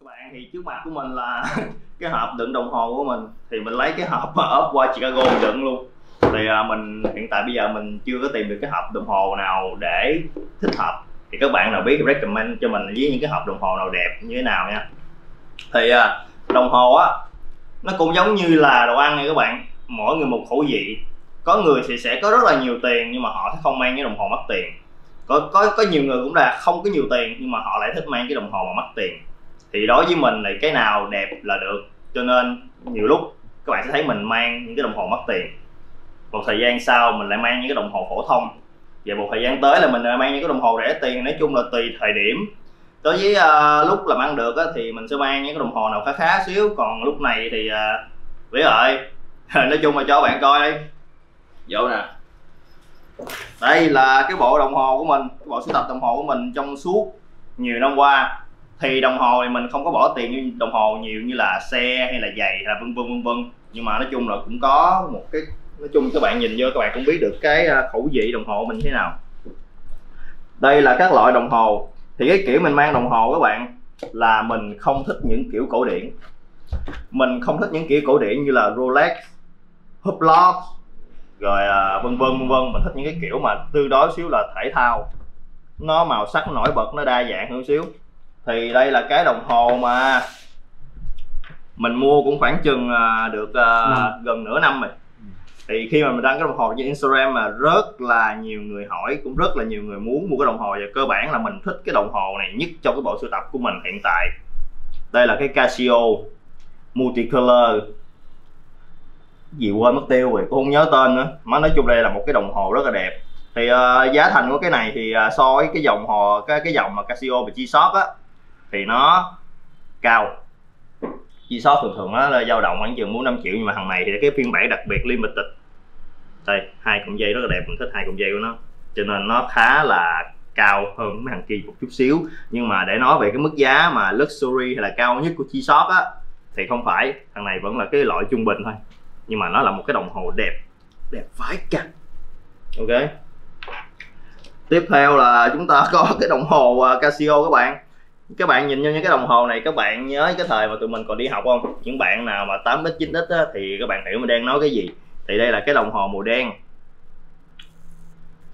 các bạn, thì trước mặt của mình là cái hộp đựng đồng hồ của mình. Thì mình lấy cái hộp mà ốp qua Chicago đựng luôn. Thì à, mình, hiện tại bây giờ mình chưa có tìm được cái hộp đồng hồ nào để thích hợp. Thì các bạn nào biết recommend cho mình với những cái hộp đồng hồ nào đẹp như thế nào nha. Thì à, đồng hồ á, nó cũng giống như là đồ ăn nha các bạn. Mỗi người một khẩu vị. Có người thì sẽ có rất là nhiều tiền nhưng mà họ sẽ không mang cái đồng hồ mất tiền. Có có có nhiều người cũng là không có nhiều tiền nhưng mà họ lại thích mang cái đồng hồ mà mất tiền thì đối với mình thì cái nào đẹp là được. Cho nên nhiều lúc các bạn sẽ thấy mình mang những cái đồng hồ mất tiền. Một thời gian sau mình lại mang những cái đồng hồ phổ thông. Và một thời gian tới là mình lại mang những cái đồng hồ rẻ tiền. Nói chung là tùy thời điểm. Đối với uh, lúc làm ăn được á, thì mình sẽ mang những cái đồng hồ nào khá khá xíu. Còn lúc này thì uh, vĩ ơi nói chung là cho bạn coi đi. Vô nè. Đây là cái bộ đồng hồ của mình. Cái bộ sưu tập đồng hồ của mình trong suốt nhiều năm qua thì đồng hồ thì mình không có bỏ tiền như đồng hồ nhiều như là xe hay là giày hay là vân vân vân vân. Nhưng mà nói chung là cũng có một cái, nói chung các bạn nhìn vô các bạn cũng biết được cái à, khẩu vị đồng hồ của mình thế nào. Đây là các loại đồng hồ. Thì cái kiểu mình mang đồng hồ các bạn là mình không thích những kiểu cổ điển. Mình không thích những kiểu cổ điển như là Rolex, Hublot, rồi à, vân vân vân vân. Mình thích những cái kiểu mà tương đối xíu là thể thao. Nó màu sắc nổi bật, nó đa dạng hơn xíu thì đây là cái đồng hồ mà mình mua cũng khoảng chừng à, được à, gần nửa năm rồi. Thì khi mà mình đăng cái đồng hồ trên Instagram mà rất là nhiều người hỏi cũng rất là nhiều người muốn mua cái đồng hồ và cơ bản là mình thích cái đồng hồ này nhất trong cái bộ sưu tập của mình hiện tại. Đây là cái Casio Multicolor. Gì quên mất tiêu rồi cũng không nhớ tên nữa. Mà nói chung đây là một cái đồng hồ rất là đẹp. Thì uh, giá thành của cái này thì uh, so với cái dòng hồ cái cái dòng mà Casio và G-Shock á thì nó cao. G-Shock thường thường nó là dao động khoảng chừng muốn 5 triệu, nhưng mà thằng này thì cái phiên bản đặc biệt limited. Đây, hai cụm dây rất là đẹp, mình thích hai cụm dây của nó. Cho nên nó khá là cao hơn mấy thằng kia một chút xíu. Nhưng mà để nói về cái mức giá mà luxury hay là cao nhất của chi shop á, thì không phải. Thằng này vẫn là cái loại trung bình thôi. Nhưng mà nó là một cái đồng hồ đẹp đẹp vãi cả ok. Tiếp theo là chúng ta có cái đồng hồ à, Casio các bạn các bạn nhìn vô những cái đồng hồ này các bạn nhớ cái thời mà tụi mình còn đi học không? Những bạn nào mà 8 x 9 x thì các bạn hiểu mình đang nói cái gì. Thì đây là cái đồng hồ màu đen.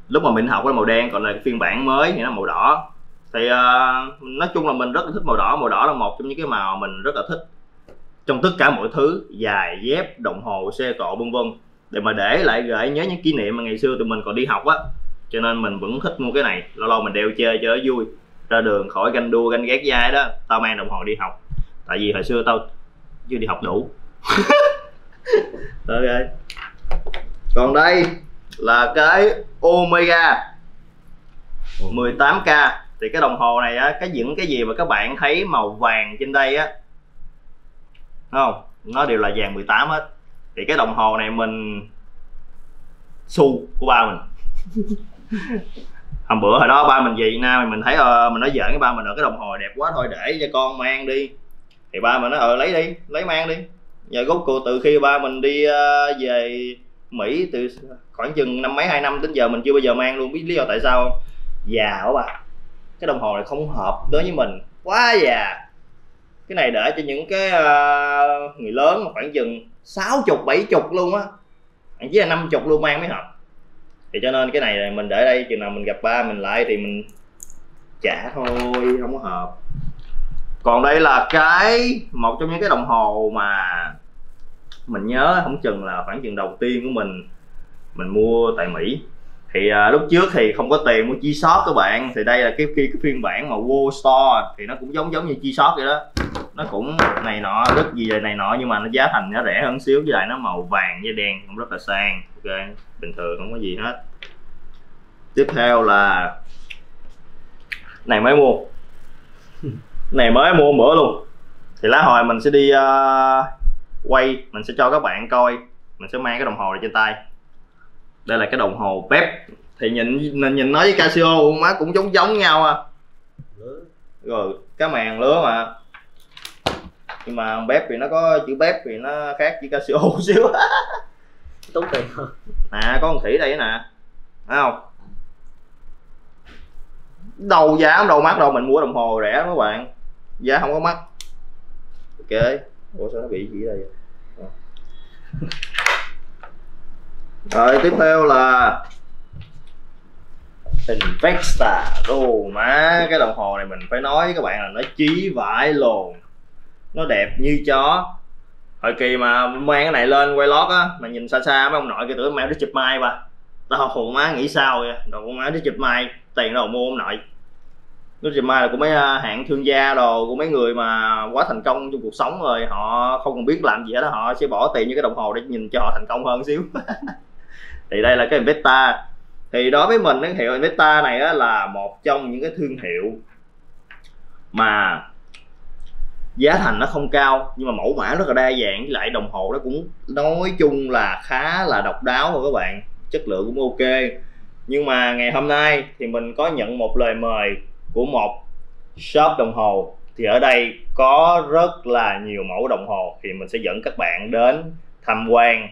Lúc mà mình học là màu đen còn là cái phiên bản mới thì nó màu đỏ. Thì uh, nói chung là mình rất là thích màu đỏ. Màu đỏ là một trong những cái màu mình rất là thích trong tất cả mọi thứ giày dép đồng hồ xe cộ vân vân. Để mà để lại gợi nhớ những kỷ niệm mà ngày xưa tụi mình còn đi học á. Cho nên mình vẫn thích mua cái này. Lâu lâu mình đeo chơi cho nó vui ra đường khỏi ganh đua, ganh ghét dai đó. Tao mang đồng hồ đi học. Tại vì hồi xưa tao chưa đi học đủ. Ok. Còn đây là cái Omega. 18k thì cái đồng hồ này á, cái những cái gì mà các bạn thấy màu vàng trên đây á không? Nó đều là vàng 18 hết. Thì cái đồng hồ này mình xu của ba mình. hôm bữa hồi đó ba mình về Việt Nam mình thấy uh, mình nói giỡn với ba mình ở cái đồng hồ đẹp quá thôi để cho con mang đi. Thì ba mình nói ờ lấy đi lấy mang đi. Giờ gốc cuộc từ khi ba mình đi uh, về Mỹ từ khoảng chừng năm mấy hai năm đến giờ mình chưa bao giờ mang luôn. Biết lý do tại sao không? Già quá bà. Cái đồng hồ này không hợp đối với mình. Quá già. Cái này để cho những cái uh, người lớn khoảng chừng sáu chục bảy chục luôn á. Chỉ là năm chục luôn mang mới hợp thì cho nên cái này mình để đây, chừng nào mình gặp ba mình lại thì mình trả thôi, không có hợp. Còn đây là cái, một trong những cái đồng hồ mà mình nhớ, không chừng là khoảng chừng đầu tiên của mình mình mua tại Mỹ thì à, lúc trước thì không có tiền mua chi sót các bạn. Thì đây là cái, cái, cái phiên bản mà World Store. Thì nó cũng giống giống như chi sót vậy đó. Nó cũng này nọ rất gì này nọ nhưng mà nó giá thành nó rẻ hơn xíu với lại nó màu vàng với đen cũng rất là sang. Ok bình thường không có gì hết. Tiếp theo là này mới mua. Này mới mua bữa luôn. Thì lá hồi mình sẽ đi uh, quay mình sẽ cho các bạn coi. Mình sẽ mang cái đồng hồ này trên tay đây là cái đồng hồ pep thì nhìn nhìn nói với Casio má cũng giống giống nhau à. Rồi cái màn lứa mà. Nhưng mà bếp thì nó có chữ bếp thì nó khác với Casio xíu. Tốn tiền. Hơn nè có con khỉ đây nè. Thấy không? Đầu giá không đâu mắc đâu mình mua đồng hồ rẻ lắm các bạn. Giá không có mắc. Ok. Ủa sao nó bị gì đây vậy? Rồi, tiếp theo là Investa đồ má cái đồng hồ này mình phải nói với các bạn là nó chí vải lồn. Nó đẹp như chó. Hồi kỳ mà mang cái này lên quay lót á, mà nhìn xa xa mấy ông nội kia tưởng mẹ đi chụp mai ba. Tao hồn má nghĩ sao vậy? Đồ má đi chụp mai, tiền đâu mua ông nội. Nó chụp mai là của mấy à, hạng hãng thương gia đồ, của mấy người mà quá thành công trong cuộc sống rồi, họ không còn biết làm gì hết đó họ sẽ bỏ tiền như cái đồng hồ để nhìn cho họ thành công hơn xíu. thì đây là cái Investa. Thì đối với mình cái hiệu Investa này á, là một trong những cái thương hiệu mà giá thành nó không cao nhưng mà mẫu mã rất là đa dạng với lại đồng hồ nó cũng nói chung là khá là độc đáo rồi các bạn. Chất lượng cũng ok. Nhưng mà ngày hôm nay thì mình có nhận một lời mời của một shop đồng hồ. Thì ở đây có rất là nhiều mẫu đồng hồ. Thì mình sẽ dẫn các bạn đến tham quan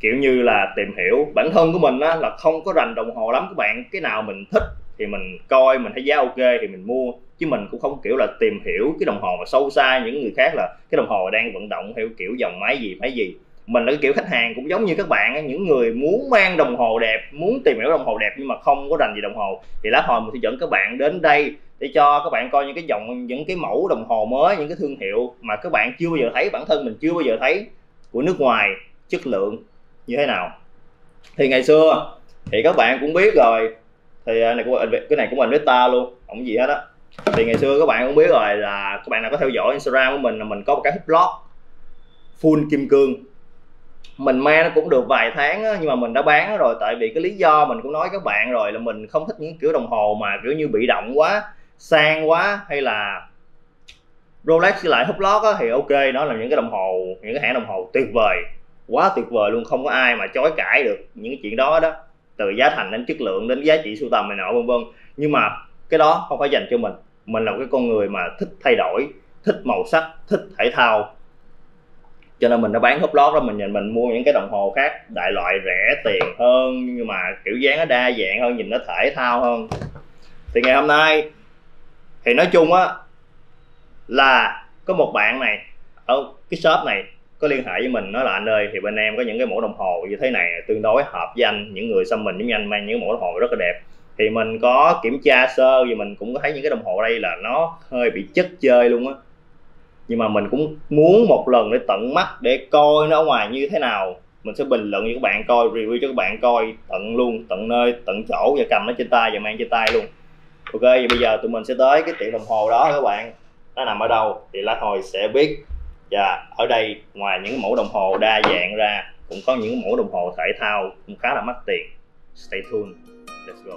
kiểu như là tìm hiểu bản thân của mình á, là không có rành đồng hồ lắm. Các bạn cái nào mình thích thì mình coi mình thấy giá ok thì mình mua. Chứ mình cũng không kiểu là tìm hiểu cái đồng hồ mà sâu xa. Những người khác là cái đồng hồ đang vận động theo kiểu dòng máy gì máy gì. Mình là cái kiểu khách hàng cũng giống như các bạn những người muốn mang đồng hồ đẹp muốn tìm hiểu đồng hồ đẹp nhưng mà không có rành gì đồng hồ. Thì lát hồi mình sẽ dẫn các bạn đến đây để cho các bạn coi những cái dòng những cái mẫu đồng hồ mới những cái thương hiệu mà các bạn chưa bao giờ thấy bản thân mình chưa bao giờ thấy của nước ngoài chất lượng như thế nào. Thì ngày xưa thì các bạn cũng biết rồi thì à, này cũng cái này cũng ta luôn không gì hết á. Thì ngày xưa các bạn cũng biết rồi là các bạn nào có theo dõi Instagram của mình là mình có một cái blog full kim cương. Mình mang nó cũng được vài tháng á, nhưng mà mình đã bán rồi tại vì cái lý do mình cũng nói các bạn rồi là mình không thích những kiểu đồng hồ mà kiểu như bị động quá sang quá hay là Rolex lại hút lót á, thì ok nó là những cái đồng hồ những cái hãng đồng hồ tuyệt vời quá tuyệt vời luôn, không có ai mà chối cãi được những cái chuyện đó đó từ giá thành đến chất lượng đến giá trị sưu tầm này nọ, vân vân. Nhưng mà cái đó không phải dành cho mình. Mình là một cái con người mà thích thay đổi, thích màu sắc, thích thể thao. Cho nên mình đã bán húp lót đó, mình nhìn mình mua những cái đồng hồ khác, đại loại rẻ tiền hơn, nhưng mà kiểu dáng nó đa dạng hơn, nhìn nó thể thao hơn. Thì ngày hôm nay, thì nói chung á, là có một bạn này ở cái shop này có liên hệ với mình, nói là anh ơi, thì bên em có những cái mẫu đồng hồ như thế này, tương đối hợp với anh, những người xăm mình giống như anh mang những mẫu đồng hồ rất là đẹp. Thì mình có kiểm tra sơ thì mình cũng có thấy những cái đồng hồ đây là nó hơi bị chất chơi luôn á. Nhưng mà mình cũng muốn một lần để tận mắt để coi nó ở ngoài như thế nào. Mình sẽ bình luận cho các bạn coi, review cho các bạn coi, tận luôn, tận nơi, tận chỗ và cầm nó trên tay và mang trên tay luôn. Ok vậy bây giờ tụi mình sẽ tới cái tiệm đồng hồ đó các bạn. Nó nằm ở đâu thì lát hồi sẽ biết và ở đây ngoài những mẫu đồng hồ đa dạng ra, cũng có những mẫu đồng hồ thể thao cũng khá là mắc tiền. Stay tuned, let's go.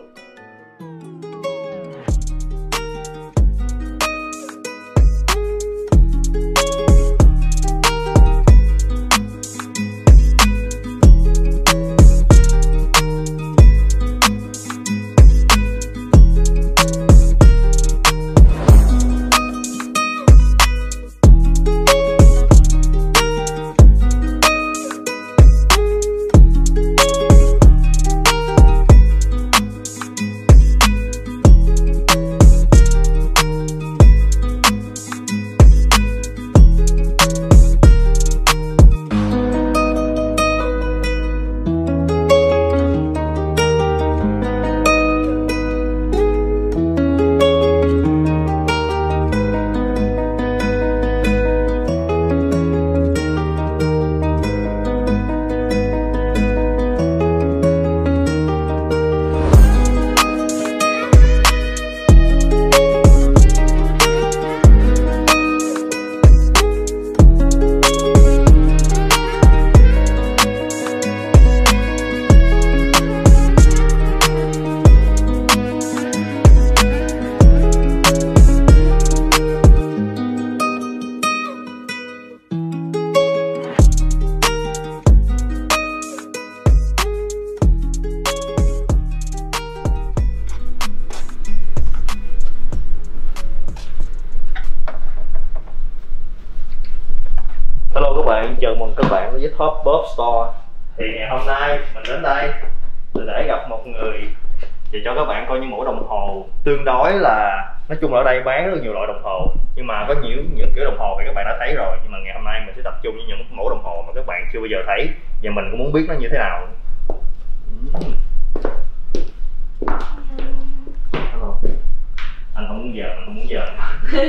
Các bạn, chào mừng các bạn đến với Top Bob Store. Thì ngày hôm nay mình đến đây để gặp một người Để cho các bạn coi những mẫu đồng hồ. Tương đối là nói chung là ở đây bán rất nhiều loại đồng hồ nhưng mà có nhiều những kiểu đồng hồ thì các bạn đã thấy rồi. Nhưng mà ngày hôm nay mình sẽ tập trung với những mẫu đồng hồ mà các bạn chưa bao giờ thấy và mình cũng muốn biết nó như thế nào. Muốn giờ mình không muốn giờ.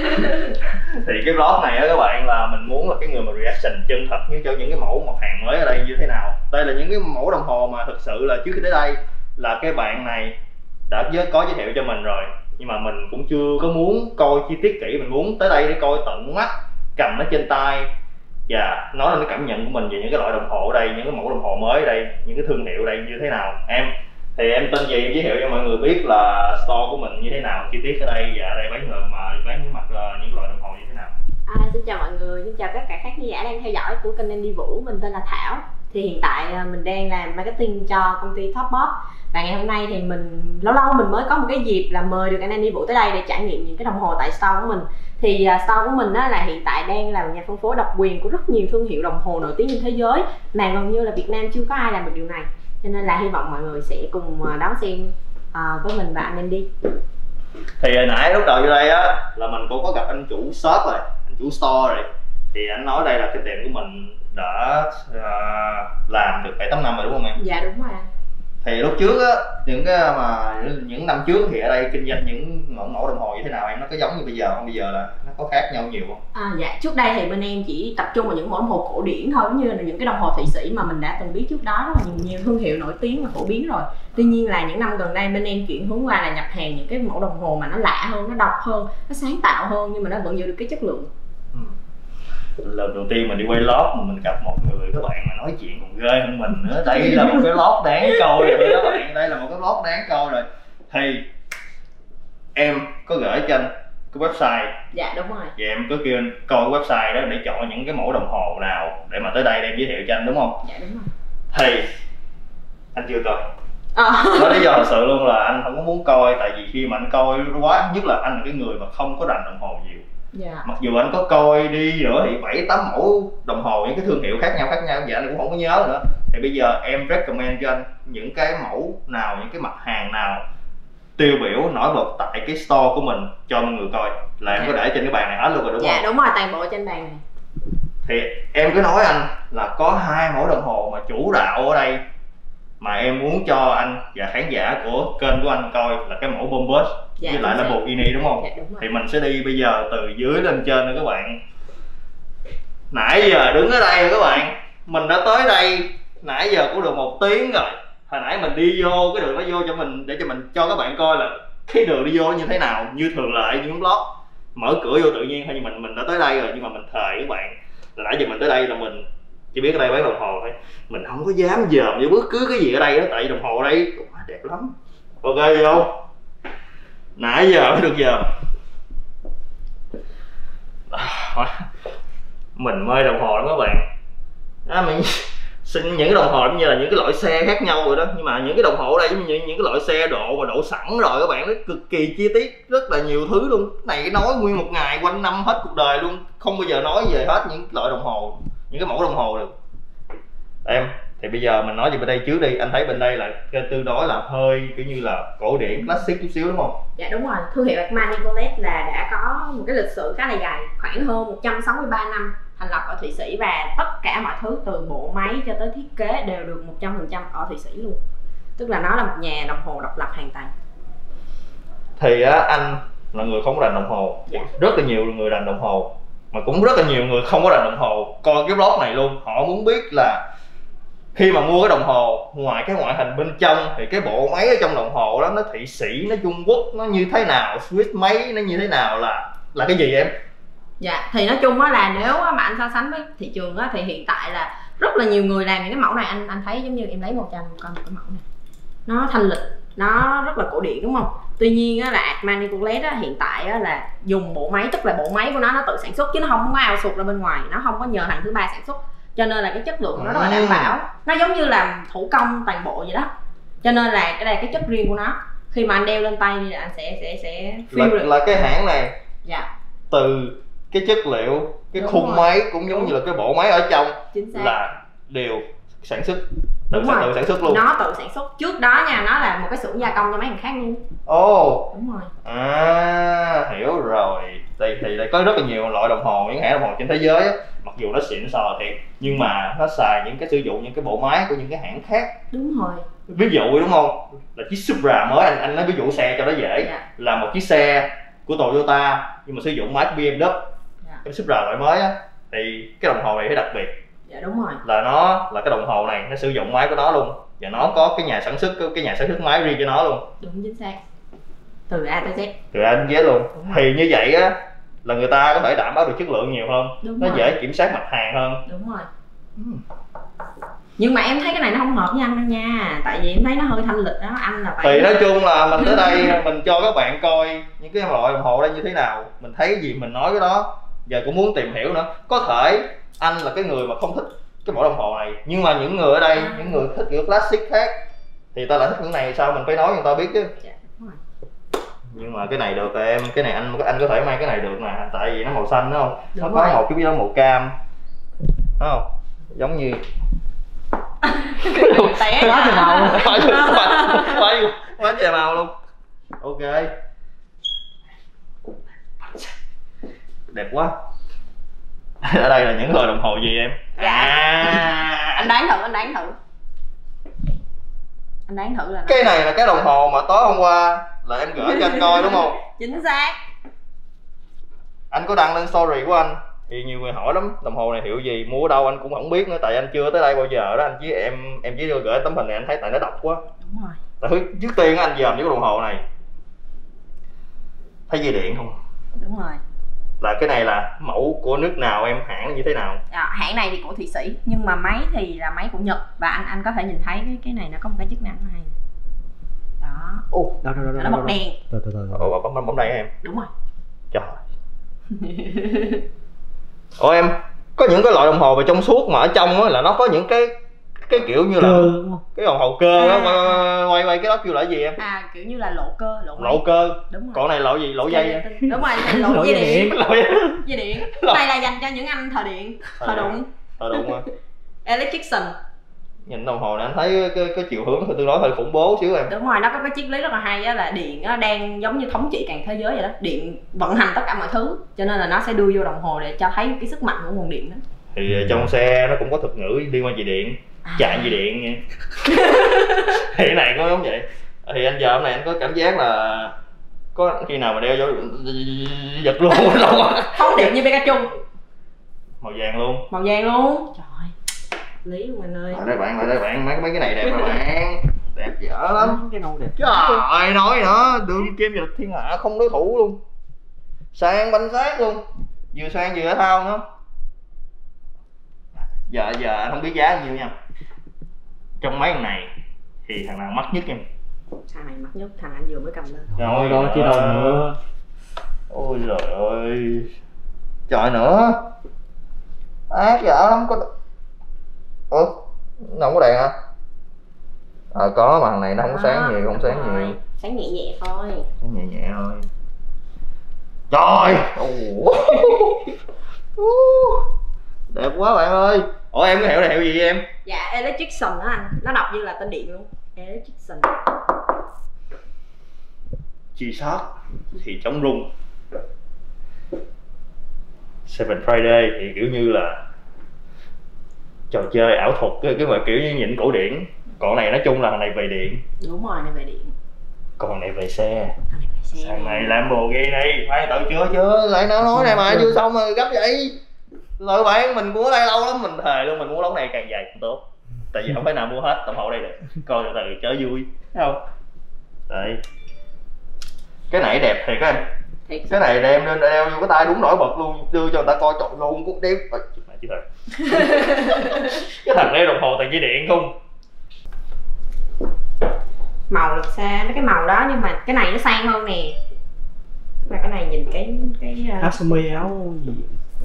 Thì cái blog này á các bạn, là mình muốn là cái người mà reaction chân thật như cho những cái mẫu mặt hàng mới ở đây như thế nào. Đây là những cái mẫu đồng hồ mà thực sự là trước khi tới đây là cái bạn này đã giới, có giới thiệu cho mình rồi. Nhưng mà mình cũng chưa có muốn coi chi tiết kỹ, mình muốn tới đây để coi tận mắt, cầm nó trên tay và nói lên cái cảm nhận của mình về những cái loại đồng hồ ở đây, những cái mẫu đồng hồ mới ở đây, những cái thương hiệu ở đây như thế nào. Em thì em tên gì em giới thiệu cho mọi người biết là store của mình như thế nào chi tiết ở đây và ở đây bán người mà bán những mặt à, những loại đồng hồ như thế nào. À, xin chào mọi người, xin chào tất cả các khán giả đang theo dõi của kênh đi Vũ. Mình tên là Thảo. Thì hiện tại à, mình đang làm marketing cho công ty Top Bob Và ngày hôm nay thì mình lâu lâu mình mới có một cái dịp là mời được anh đi Vũ tới đây để trải nghiệm những cái đồng hồ tại store của mình. Thì à, store của mình á, là hiện tại đang là nhà phân phối độc quyền của rất nhiều thương hiệu đồng hồ nổi tiếng trên thế giới Mà gần như là Việt Nam chưa có ai làm được điều này. Cho nên là hy vọng mọi người sẽ cùng à, đón xem à, với mình và anh Andy thì hồi nãy lúc đầu vô đây á là mình cũng có gặp anh chủ shop rồi anh chủ store rồi. Thì anh nói đây là cái tiệm của mình đã à, làm được bảy tám năm rồi đúng không em? Dạ đúng rồi anh thì lúc trước á những cái mà những năm trước thì ở đây kinh doanh những mẫu mẫu đồng hồ như thế nào em? Nó có giống như bây giờ không? Bây giờ là nó có khác nhau nhiều không? À, dạ. Trước đây thì bên em chỉ tập trung vào những mẫu đồng hồ cổ điển thôi như là những cái đồng hồ thụy sĩ mà mình đã từng biết trước đó rất là nhiều, nhiều thương hiệu nổi tiếng và phổ biến rồi. Tuy nhiên là những năm gần đây bên em chuyển hướng qua là nhập hàng những cái mẫu đồng hồ mà nó lạ hơn nó độc hơn nó sáng tạo hơn nhưng mà nó vẫn giữ được cái chất lượng lần đầu tiên mình đi quay lót mà mình gặp một người các bạn mà nói chuyện còn ghê hơn mình nữa. Đây là một cái lót đáng coi rồi các bạn. Đây là một cái lót đáng coi rồi. Thì em có gửi cho anh cái website. Dạ đúng rồi. Và em có kêu anh coi cái website đó để chọn những cái mẫu đồng hồ nào để mà tới đây đem giới thiệu cho anh đúng không? Dạ đúng rồi. Thì anh chưa coi. À, lý do thật sự luôn là anh không có muốn coi tại vì khi mà anh coi quá nhất là anh là cái người mà không có rành đồng hồ nhiều dạ. Mặc dù anh có coi đi nữa thì bảy tám mẫu đồng hồ những cái thương hiệu khác nhau khác nhau vậy anh cũng không có nhớ nữa. Thì bây giờ em recommend cho anh những cái mẫu nào những cái mặt hàng nào tiêu biểu nổi bật tại cái store của mình cho mọi người coi. Là em có để trên cái bàn này hết luôn rồi đúng dạ không? đúng rồi toàn bộ trên bàn này. Thì em cứ nói anh là có hai mẫu đồng hồ mà chủ đạo ở đây mà em muốn cho anh và khán giả của kênh của anh coi là cái mẫu Bombus dạ với lại là xác. Bogini đúng không? dạ đúng rồi. Thì mình sẽ đi bây giờ từ dưới lên trên nữa các bạn. Nãy giờ đứng ở đây rồi các bạn mình đã tới đây nãy giờ cũng được một tiếng rồi. Hồi nãy mình đi vô cái đường nó vô cho mình để cho mình cho các bạn coi là cái đường đi vô như thế nào như thường lệ như vlog. Mở cửa vô tự nhiên thôi nhưng mình mình đã tới đây rồi nhưng mà mình thề các bạn là nãy giờ mình tới đây là mình chỉ biết ở đây bán đồng hồ thôi. Mình không có dám dòm vô bất cứ cái gì ở đây đó tại vì đồng hồ ở đây quá đẹp lắm. Ok vô nãy giờ mới được À, mình mê đồng hồ lắm các bạn. À, mình xin những cái đồng hồ giống như là những cái loại xe khác nhau rồi đó. Nhưng mà những cái đồng hồ ở đây giống như những cái loại xe độ và độ sẵn rồi các bạn. Nó cực kỳ chi tiết rất là nhiều thứ luôn. Cái này nói nguyên một ngày quanh năm hết cuộc đời luôn. Không bao giờ nói về hết những loại đồng hồ những cái mẫu đồng hồ được. Em thì bây giờ mình nói về bên đây trước đi anh thấy bên đây là tương đối là hơi kiểu như là cổ điển classic chút xíu đúng không Dạ đúng rồi, thương hiệu Armani Colette là đã có một cái lịch sử khá là dài, khoảng hơn 163 năm thành lập ở Thụy Sĩ và tất cả mọi thứ từ bộ máy cho tới thiết kế đều được 100% ở Thụy Sĩ luôn. Tức là nó là một nhà đồng hồ độc lập hoàn toàn. thì á anh là người không có rành đồng hồ Dạ. rất là nhiều người rành đồng hồ mà cũng rất là nhiều người không có rành đồng hồ coi cái blog này luôn họ muốn biết là khi mà mua cái đồng hồ ngoài cái ngoại hình bên trong thì cái bộ máy ở trong đồng hồ đó nó thụy sĩ nó trung quốc nó như thế nào swiss máy nó như thế nào là là cái gì em Dạ, thì nói chung á là nếu mà anh so sánh với thị trường á thì hiện tại là rất là nhiều người làm những cái mẫu này anh anh thấy giống như em lấy một trăm con một cái mẫu này. Nó thanh lịch, nó rất là cổ điển đúng không? Tuy nhiên á là Armani Colette á hiện tại á là dùng bộ máy tức là bộ máy của nó nó tự sản xuất chứ nó không có outsource ra bên ngoài, nó không có nhờ thằng thứ ba sản xuất. Cho nên là cái chất lượng của nó rất là đảm Ừ. bảo. Nó giống như là thủ công toàn bộ vậy đó. Cho nên là cái đây là cái chất riêng của nó. Khi mà anh đeo lên tay thì là anh sẽ sẽ sẽ là, được. là cái hãng này Dạ, từ cái chất liệu cái Đúng khung rồi. máy cũng giống Đúng. như là cái bộ máy ở trong chính xác. là đều sản xuất tự, Đúng sản- rồi. tự sản xuất luôn. Nó tự sản xuất. Trước đó nha nó là một cái xưởng gia công cho mấy thằng khác luôn ồ. Đúng rồi. À hiểu rồi. Đây thì đây có rất là nhiều loại đồng hồ những hãng đồng hồ trên thế giới á. Mặc dù nó xịn sò thiệt nhưng mà nó xài những cái sử dụng những cái bộ máy của những cái hãng khác. Đúng rồi. Ví dụ đúng không? Là chiếc Supra mới anh anh nói ví dụ xe cho nó dễ. Dạ. Là một chiếc xe của Toyota nhưng mà sử dụng máy BMW Dạ. cái Supra loại mới á thì cái đồng hồ này phải đặc biệt dạ đúng rồi. Là nó là cái đồng hồ này nó sử dụng máy của nó luôn. Và nó có cái nhà sản xuất cái nhà sản xuất máy riêng cho nó luôn. Đúng chính xác. Từ A tới Z. Từ A đến Z luôn. Thì như vậy á là người ta có thể đảm bảo được chất lượng nhiều hơn. Đúng nó rồi. dễ kiểm soát mặt hàng hơn. Đúng rồi. Ừ. nhưng mà em thấy cái này nó không hợp với anh đâu nha. Tại vì em thấy nó hơi thanh lịch đó. Anh là phải thì nói chung là mình tới đây mình cho các bạn coi những cái loại đồng hồ đây như thế nào. Mình thấy cái gì mình nói cái đó. Giờ cũng muốn tìm hiểu nữa. Có thể anh là cái người mà không thích cái mẫu đồng hồ này. Nhưng mà những người ở đây À. những người thích kiểu classic khác thì ta lại thích những này sao mình phải nói cho người ta biết chứ? Dạ, nhưng mà cái này được em cái này anh anh có thể mang cái này được nè tại vì nó màu xanh đúng không? Nó Đúng có rồi. một cái gì đó màu cam. Đúng không? Giống như té Quá trời màu. quá quá quá quá trời màu luôn. Ok. Đẹp quá ở đây là những loại đồng hồ gì em? Dạ. à, anh đoán thử anh đoán thử. Anh đoán thử là nó cái này là cái đồng hồ mà tối hôm qua là em gửi cho anh coi đúng không? Chính xác. Anh có đăng lên story của anh? Thì nhiều người hỏi lắm đồng hồ này hiệu gì mua ở đâu anh cũng không biết nữa tại anh chưa tới đây bao giờ đó anh chỉ em em chỉ gửi tấm hình này anh thấy tại nó độc quá. Đúng rồi. Tại trước tiên anh dòm cái đồng hồ này. Thấy dây điện không? Đúng rồi là cái này là mẫu của nước nào em hãng như thế nào? À, hãng này thì của thụy sĩ nhưng mà máy thì là máy của nhật. Và anh anh có thể nhìn thấy cái cái này nó có một cái chức năng hay đó. Ô đâu đâu đâu đâu nó bật đèn. từ từ từ. Ồ bấm bấm bấm đây em. Đúng rồi. Trời. Ủa em có những cái loại đồng hồ mà trong suốt mà ở trong á là nó có những cái cái kiểu như là cơ cái đồng hồ cơ đó À. quay, quay quay cái đó kêu là gì em? À kiểu như là lộ cơ lộ lộ cơ. Đúng rồi. Còn này lộ gì? Lộ dây á? đúng rồi lộ Lộ dây dây điện. Điện. lộ dây điện. Lộ- cái này là dành cho những anh thợ điện thợ đụng. Ờ đúng rồi electrician nhìn đồng hồ này anh thấy cái, cái chiều hướng tương đối hơi khủng bố xíu em. Đúng rồi nó có cái triết lý rất là hay á là điện á đang giống như thống trị toàn thế giới vậy đó. Điện vận hành tất cả mọi thứ cho nên là nó sẽ đưa vô đồng hồ để cho thấy cái sức mạnh của nguồn điện đó. Thì ờ, trong xe nó cũng có thuật ngữ liên quan về điện. À. chạy về điện nha. Thì cái này có giống vậy. Thì anh giờ hôm này anh có cảm giác là có khi nào mà đeo vô giật luôn đâu không điện như Pikachu. Màu vàng luôn. Màu vàng luôn. Trời lý luôn anh ơi. Lại đây bạn lại đây bạn mấy mấy cái này đẹp mà bạn. Đẹp dở lắm. cái nâu đẹp. Trời ơi nói nữa đường kim vật thiên hạ không đối thủ luôn. Sang bánh sát luôn. Vừa sang vừa thể thao nữa. Giờ giờ anh không biết giá bao nhiêu nha trong mấy thằng này thì thằng nào mắc nhất em? Thằng này mắc nhất thằng anh vừa mới cầm lên. Rồi rồi chứ đâu nữa? Ôi trời ơi. Trời nữa. Ác dở lắm có ủa nó không có đèn hả? Ờ có mà thằng này nó không có sáng nhiều không sáng rồi. nhiều. sáng nhẹ nhẹ thôi. Sáng nhẹ nhẹ thôi. Trời! Ồ. đẹp quá bạn ơi ủa em có hiểu là hiệu gì em? Dạ electrician đó anh? Nó đọc như là tên điện luôn. Electrician G Shock thì chống rung. Seven Friday thì kiểu như là trò chơi ảo thuật cái, cái mà kiểu như nhịn cổ điển. Còn này nói chung là thằng này về điện. Đúng rồi này về điện. Còn này về xe. Thằng này về xe. Thằng này làm bồ ghi này phải tự chưa chưa. Lại nó nói này mà chưa. xong rồi gấp vậy lợi bạn mình mua ở đây lâu lắm mình thề luôn mình mua lâu này càng dài càng tốt. Tại vì không phải nào mua hết tổng hộ đây được coi từ từ cho vui. Thấy không? Đây cái này đẹp thiệt á em thiệt. Cái này đem lên đeo vô cái tay đúng nổi bật luôn đưa cho người ta coi trộn luôn cũng đeo Ôi, chết mẹ chứ thật. Cái thằng đeo đồng hồ toàn dây điện không. Màu là xa mấy cái màu đó nhưng mà cái này nó sang hơn nè. Là cái này nhìn cái cái uh, áo sơ mi áo gì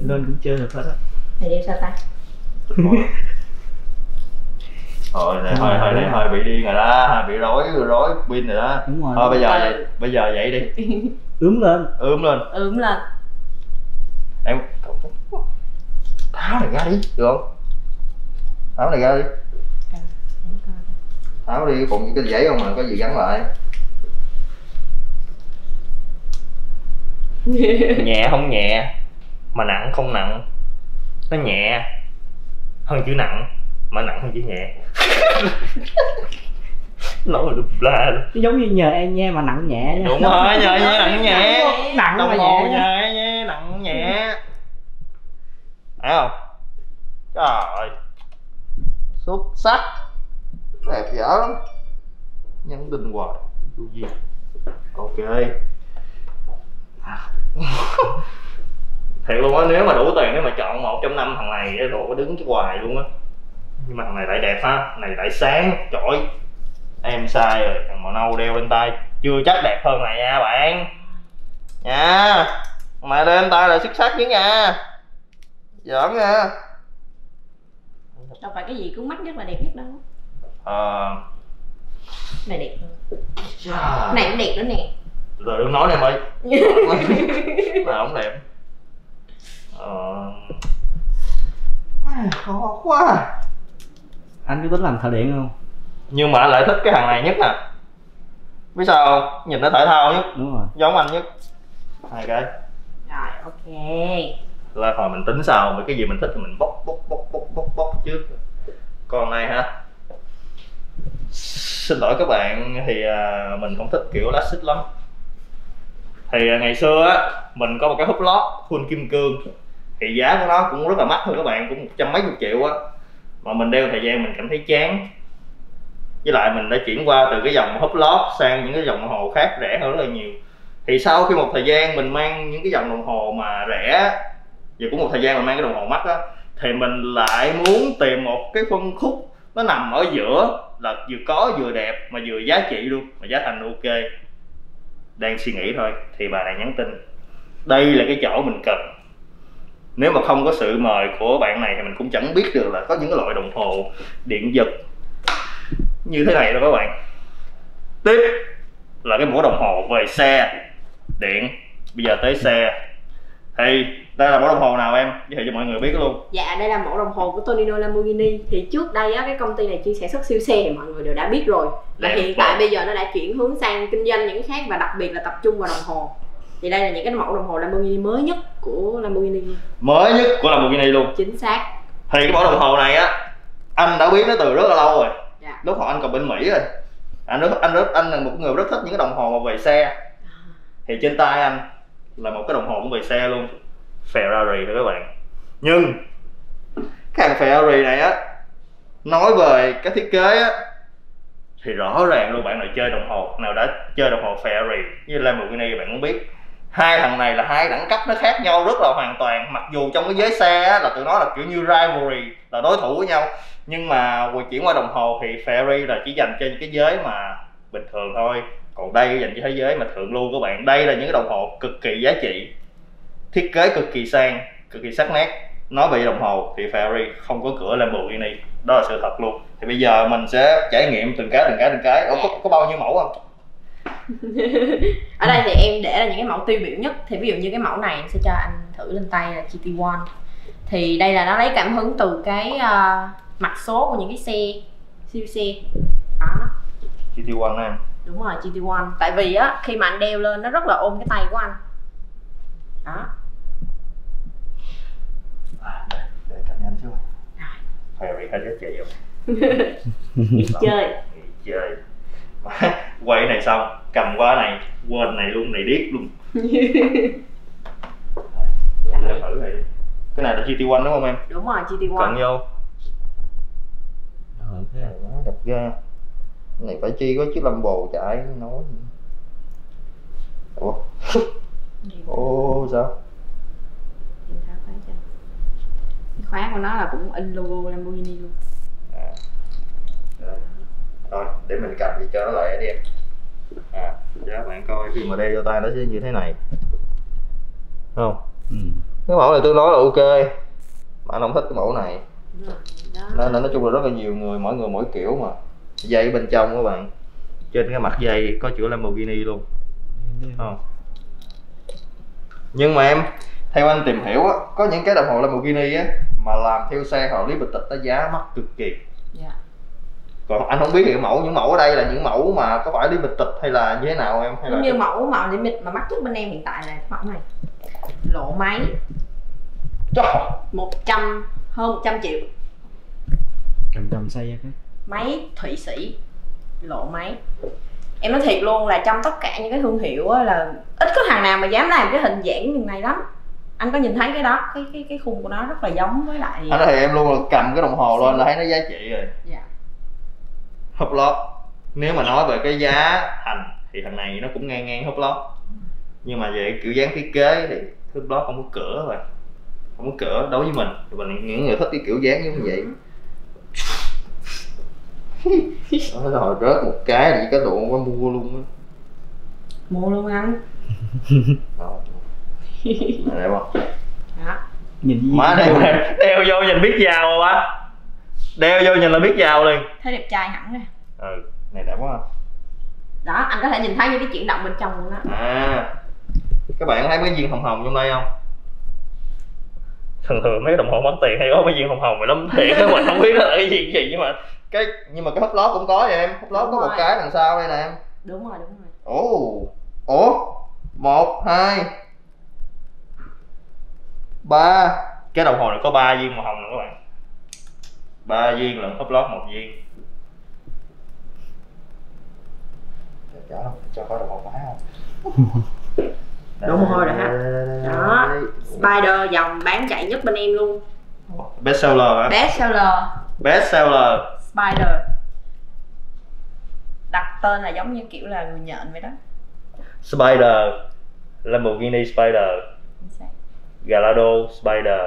lên cũng chơi được hết á. Này đeo sao ta? Thôi này hơi hơi này hơi bị điên rồi đó bị rối rối pin rồi đó. Đúng rồi. Thôi bây giờ vậy bây giờ vậy đi. Ướm lên. Ướm lên. Ướm lên. Em tháo này ra đi được không? Tháo này ra đi. Tháo đi còn những cái giấy không mà có gì gắn lại. Nhẹ không nhẹ mà nặng không nặng nó nhẹ hơn chữ nặng mà nặng hơn chữ nhẹ. Nói là đục la luôn. Nó giống như nhờ em nha mà nặng nhẹ nha. Đúng rồi nhờ nhẹ nặng nhẹ. nặng mà đồng hồ nhẹ. nhẹ nhẹ nặng nhẹ. Thấy không? Trời. Ơi xuất sắc. Đẹp dở lắm. Nhắn tin hoài. Vô gì ok thiệt luôn á nếu mà đủ tiền nếu mà chọn một trong năm thằng này cái đồ có đứng cái hoài luôn á. Nhưng mà thằng này lại đẹp ha này lại sáng chổi em sai rồi thằng màu nâu đeo lên tay. Chưa chắc đẹp hơn này nha bạn. Nha mà đeo lên tay là xuất sắc chứ nha. Giỡn nha. Đâu phải cái gì cuốn mắt nhất là đẹp nhất đâu. Ờ. Này đẹp hơn. Này cũng đẹp nữa nè. Rồi đừng nói này mày mà không đẹp ờ. Khó quá. Anh có tính làm thợ điện không? nhưng mà anh lại thích cái thằng này nhất nè. Biết sao không? Nhìn nó thể thao nhất. Đúng rồi. Giống anh nhất. Hai cái. Rồi ok. Là hồi mình tính sao? Mấy cái gì mình thích thì mình bóc bóc bóc bóc bóc bóc trước. Còn này ha xin lỗi các bạn thì à, mình không thích kiểu lá xích lắm. Thì à, ngày xưa á mình có một cái hút lót full kim cương thì giá của nó cũng rất là mắc thôi các bạn, cũng một trăm mấy chục triệu á. Mà mình đeo thời gian mình cảm thấy chán. Với lại mình đã chuyển qua từ cái dòng hút lót sang những cái dòng đồng hồ khác rẻ hơn rất là nhiều. Thì sau khi một thời gian mình mang những cái dòng đồng hồ mà rẻ và cũng một thời gian mình mang cái đồng hồ mắt á, thì mình lại muốn tìm một cái phân khúc nó nằm ở giữa là vừa có vừa đẹp mà vừa giá trị luôn, mà giá thành ok. Đang suy nghĩ thôi, thì bà này nhắn tin. Đây là cái chỗ mình cần nếu mà không có sự mời của bạn này thì mình cũng chẳng biết được là có những cái loại đồng hồ điện giật như thế này đâu các bạn. Tiếp là cái mẫu đồng hồ về xe điện. Bây giờ tới xe. Thì đây là mẫu đồng hồ nào em? Giới thiệu cho mọi người biết luôn. Dạ đây là mẫu đồng hồ của Tonino Lamborghini. Thì trước đây á cái công ty này chia sẻ xuất siêu xe thì mọi người đều đã biết rồi. Và Đẹp hiện tại bây giờ nó đã chuyển hướng sang kinh doanh những khác và đặc biệt là tập trung vào đồng hồ thì đây là những cái mẫu đồng hồ Lamborghini mới nhất của Lamborghini. Mới nhất của Lamborghini luôn. Chính xác. Thì cái mẫu đồng hồ này á anh đã biết nó từ rất là lâu rồi. Dạ. Lúc hồi anh còn bên mỹ rồi. Anh rất anh rất anh là một người rất thích những cái đồng hồ mà về xe. Thì trên tay anh là một cái đồng hồ cũng về xe luôn. Ferrari thôi các bạn. Nhưng cái hàng Ferrari này á nói về cái thiết kế á thì rõ ràng luôn bạn nào chơi đồng hồ nào đã chơi đồng hồ Ferrari với Lamborghini bạn cũng biết hai thằng này là hai đẳng cấp nó khác nhau rất là hoàn toàn. Mặc dù trong cái giới xe á, là tụi nó là kiểu như rivalry là đối thủ với nhau. Nhưng mà quay chuyển qua đồng hồ thì Ferrari là chỉ dành cho những cái giới mà bình thường thôi. Còn đây dành cho thế giới mà thượng lưu các bạn. Đây là những cái đồng hồ cực kỳ giá trị. Thiết kế cực kỳ sang cực kỳ sắc nét. Nói về đồng hồ thì Ferrari không có cửa Lamborghini. Đó là sự thật luôn. Thì bây giờ mình sẽ trải nghiệm từng cái từng cái từng cái. Ủa, có, có bao nhiêu mẫu không? ở đây thì em để là những cái mẫu tiêu biểu nhất. Thì ví dụ như cái mẫu này em sẽ cho anh thử lên tay là GT1 thì đây là nó lấy cảm hứng từ cái ờ, mặt số của những cái xe siêu xe đó. GT1 nè đúng rồi GT1 tại vì á khi mà anh đeo lên nó rất là ôm cái tay của anh. Đó. À, để, để cảm nhận hết giá trị không? Đi chơi. Chơi. Quay cái này xong cầm qua cái này quên này luôn này điếc luôn. Để thử này đi. cái này là GT1 đúng không em? Đúng rồi cận GT1 vô. Ờ, ok Đó, đẹp ghê Cái này phải chi có chiếc Lambo chạy nói. Ủa? Ô sao? Khóa. Cái của nó là cũng in logo Lamborghini luôn. À. Rồi. để mình cầm đi cho nó lẹ đi em à cho các bạn coi khi mà đeo vô tay nó sẽ như thế này. Thấy không? Ừ. cái mẫu này tôi nói là ok. Mà anh không thích cái mẫu này. Nên là nói chung là rất là nhiều người mỗi người mỗi kiểu mà. Dây bên trong các bạn. Trên cái mặt dây có chữ Lamborghini luôn. Không? Nhưng mà em theo anh tìm hiểu á có những cái đồng hồ Lamborghini á mà làm theo xe họ lý bịch tịch nó giá mắc cực kỳ. Dạ. Còn anh không biết cái mẫu những mẫu ở đây là những mẫu mà có phải limited hay là như thế nào em hay là như mẫu màu limit mà mắc nhất bên em hiện tại là mẫu này. Lộ máy. Trời, 100 hơn 100 triệu. Cầm cầm xây cái. Máy thụy sĩ. Lộ máy. Em nói thiệt luôn là trong tất cả những cái thương hiệu á, là ít có thằng nào mà dám làm cái hình dạng như này lắm. Anh có nhìn thấy cái đó cái cái cái khung của nó rất là giống với lại anh nói thì em luôn là cầm cái đồng hồ lên là thấy nó giá trị rồi. Dạ húp lót. Nếu mà nói về cái giá thành thì thằng này nó cũng ngang ngang húp lót. Nhưng mà về kiểu dáng thiết kế thì húp lót không có cửa rồi không có cửa đối với mình. Mình những người thích cái kiểu dáng như vậy. Đó, rồi rớt một cái thì cái độ có mua luôn á. Mua luôn anh. Này đẹp không? đó nhìn gì Má đeo, đeo vô nhìn biết giàu ba Đeo vô nhìn là biết giàu liền. Thấy đẹp trai hẳn nè. Ừ, này đẹp quá. Không? đó anh có thể nhìn thấy những cái chuyển động bên trong luôn đó. À Các bạn thấy mấy viên hồng hồng trong đây không? Thường thường mấy đồng hồ mất tiền hay có mấy viên hồng hồng rồi lắm thiệt á mình không biết nó là cái gì gì nhưng mà cái nhưng mà cái húp lót cũng có vậy em. Húp lót có Đúng một rồi. cái đằng sau đây nè em. Đúng rồi đúng rồi. Ồ ủa một hai ba. Cái đồng hồ này có ba viên màu hồng nè các bạn ba viên lận húp lót một viên. Cho cho có đồng hồ má không? Đúng rồi rồi ha. Đó. Spider dòng bán chạy nhất bên em luôn. Best seller hả? Best seller. Best seller. Spider. Đặt tên là giống như kiểu là người nhện vậy đó. Spider. Lamborghini Spider. Gallardo Spider